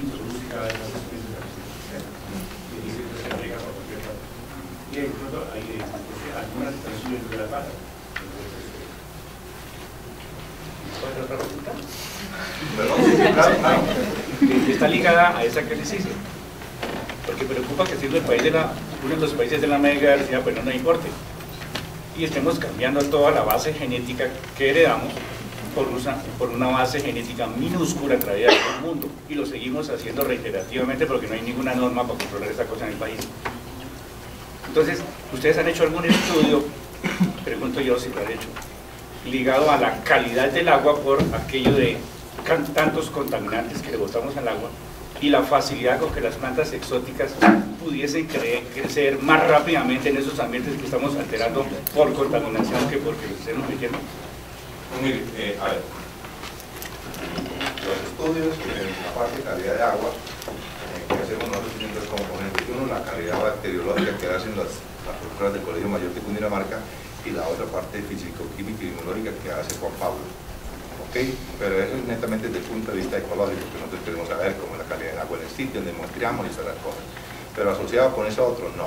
introduce cada vez más especies. Y dice que se agrega por cualquier. Y de pronto hay eh, algunas están subiendo de la pata. Entonces, eh, está ligada a esa que les hice. Porque preocupa que siendo el país de la, uno de los países de la mega diversidad, pues no importe. Y estemos cambiando toda la base genética que heredamos por una, base genética minúscula todo el mundo. Y lo seguimos haciendo reiterativamente porque no hay ninguna norma para controlar esta cosa en el país. Entonces, ¿ustedes han hecho algún estudio, pregunto yo si lo han hecho, ligado a la calidad del agua por aquello de tantos contaminantes que le botamos al agua y la facilidad con que las plantas exóticas pudiesen crecer más rápidamente en esos ambientes que estamos alterando por contaminación que porque los estemos metiendo? Mire, eh, a ver, los estudios en la parte de calidad de agua eh, que hacemos nosotros tienen componentes. Uno, la calidad bacteriológica que hacen las, las profesoras del Colegio Mayor de Cundinamarca y la otra parte físico-química y inmunológica que hace Juan Pablo. ¿Ok? Pero eso es netamente desde el punto de vista ecológico, que nosotros queremos saber cómo es la calidad del agua en el sitio donde muestreamos y esas cosas. Pero asociado con eso otro, no.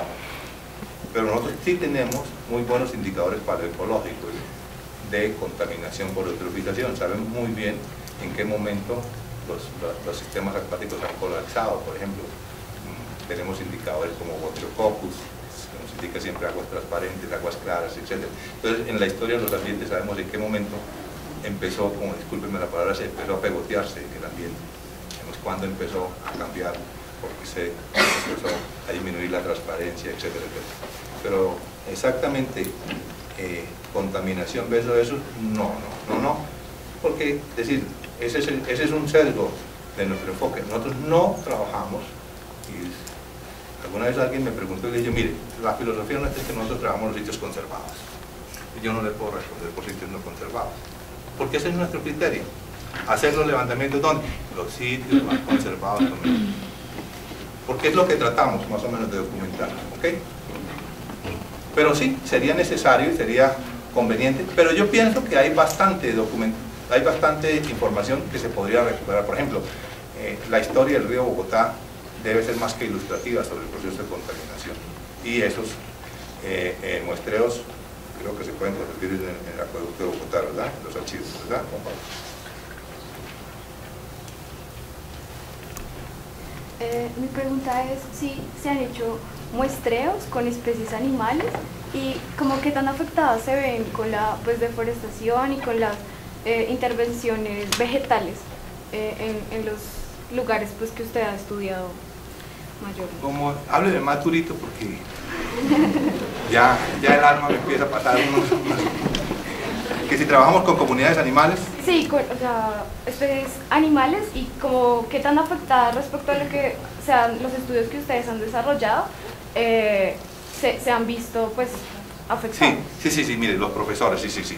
Pero nosotros sí tenemos muy buenos indicadores paleoecológicos de contaminación por eutrofización. Sabemos muy bien en qué momento los, los, sistemas acuáticos han colapsado, por ejemplo. Mm, tenemos indicadores como Botriococcus, indica siempre aguas transparentes, aguas claras, etc. Entonces, en la historia de los ambientes sabemos en qué momento empezó, como discúlpenme la palabra, se empezó a pegotearse el ambiente. Sabemos cuándo empezó a cambiar, porque se empezó a disminuir la transparencia, etcétera. Pero exactamente eh, contaminación versus eso, no, no, no, no, porque, decir, ese es, ese es un sesgo de nuestro enfoque. Nosotros no trabajamos, y alguna vez alguien me preguntó y le dije, mire, la filosofía nuestra es que nosotros trabajamos los sitios conservados. Y yo no le puedo responder por sitios no conservados. Porque ese es nuestro criterio. Hacer los levantamientos, ¿dónde? Los sitios más conservados también. Porque es lo que tratamos más o menos de documentar. ¿ok? Pero sí, sería necesario y sería conveniente, pero yo pienso que hay bastante documento, hay bastante información que se podría recuperar. Por ejemplo, eh, la historia del río Bogotá debe ser más que ilustrativa sobre el proceso de contaminación. Y esos eh, eh, muestreos creo que se pueden convertir en, el acueducto de Bogotá, ¿verdad? Los archivos, ¿verdad? mi pregunta es si se han hecho muestreos con especies animales y como que tan afectadas se ven con la pues, deforestación y con las eh, intervenciones vegetales eh, en, en, los lugares pues, que usted ha estudiado mayormente. Como hable de más durito porque ya, ya el alma me empieza a pasar unos, que si trabajamos con comunidades animales sí, con, o sea, especies animales y como qué tan afectadas respecto a lo que sean los estudios que ustedes han desarrollado eh, se, se, han visto pues afectados. Sí, sí, sí, sí, mire, los profesores, sí, sí, sí.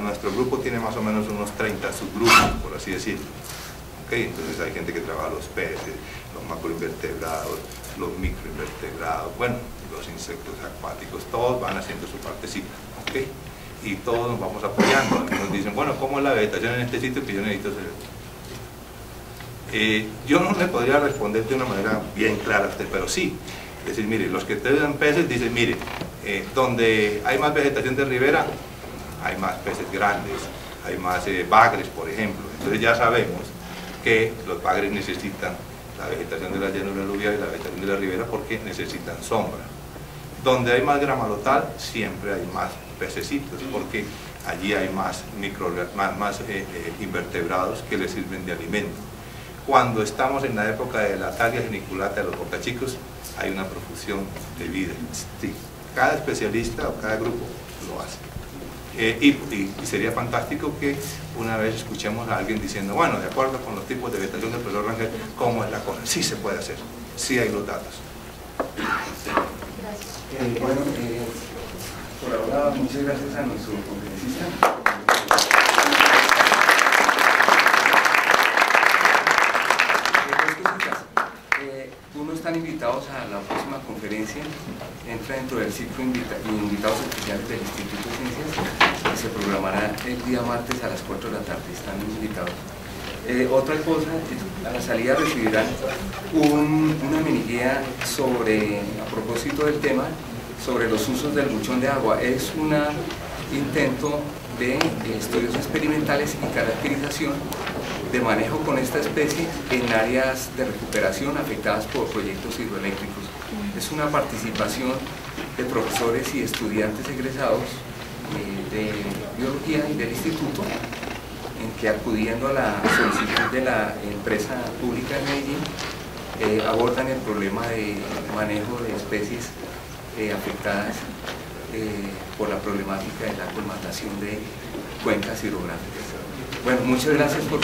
Nuestro, grupo tiene más o menos unos 30 subgrupos, por así decirlo. ¿Okay? Entonces hay gente que trabaja los peces, macroinvertebrados, los microinvertebrados, bueno, los insectos acuáticos, todos van haciendo su partecita. ¿okay? Y todos nos vamos apoyando. Nos dicen, bueno, ¿cómo es la vegetación en este sitio que yo necesito hacer? Eh, yo no le podría responder de una manera bien clara a usted, pero sí, es decir, mire, los que dan peces dicen, mire, eh, donde hay más vegetación de ribera, hay más peces grandes, hay más eh, bagres, por ejemplo. Entonces ya sabemos que los bagres necesitan la vegetación de la llanura aluvial y la vegetación de la ribera porque necesitan sombra. Donde hay más gramalotal, siempre hay más pececitos, porque allí hay más, micro, más, más eh, eh, invertebrados que les sirven de alimento. Cuando estamos en la época de la talia geniculata de los bocachicos, hay una profusión de vida. Sí, cada especialista o cada grupo lo hace. Eh, y, sería fantástico que una vez escuchemos a alguien diciendo, bueno, de acuerdo con los tipos de vegetación del profesor Rangel, ¿cómo es la cosa? Sí se puede hacer, sí hay los datos. Gracias. Eh, bueno, eh, por ahora, muchas gracias a nuestro conferencista. uno están invitados a la próxima conferencia, entra dentro del ciclo invita invitados especiales del Instituto de Ciencias, se programará el día martes a las 4 de la tarde, están invitados. Eh, otra cosa, a la salida recibirán un, una mini guía sobre, a propósito del tema, sobre los usos del buchón de agua. Es un intento de estudios experimentales y caracterización de manejo con esta especie en áreas de recuperación afectadas por proyectos hidroeléctricos. Es una participación de profesores y estudiantes egresados de biología y del instituto en que acudiendo a la solicitud de la empresa pública de Medellín eh, abordan el problema de manejo de especies eh, afectadas por la problemática de la colmatación de cuencas hidrográficas. Bueno, muchas gracias por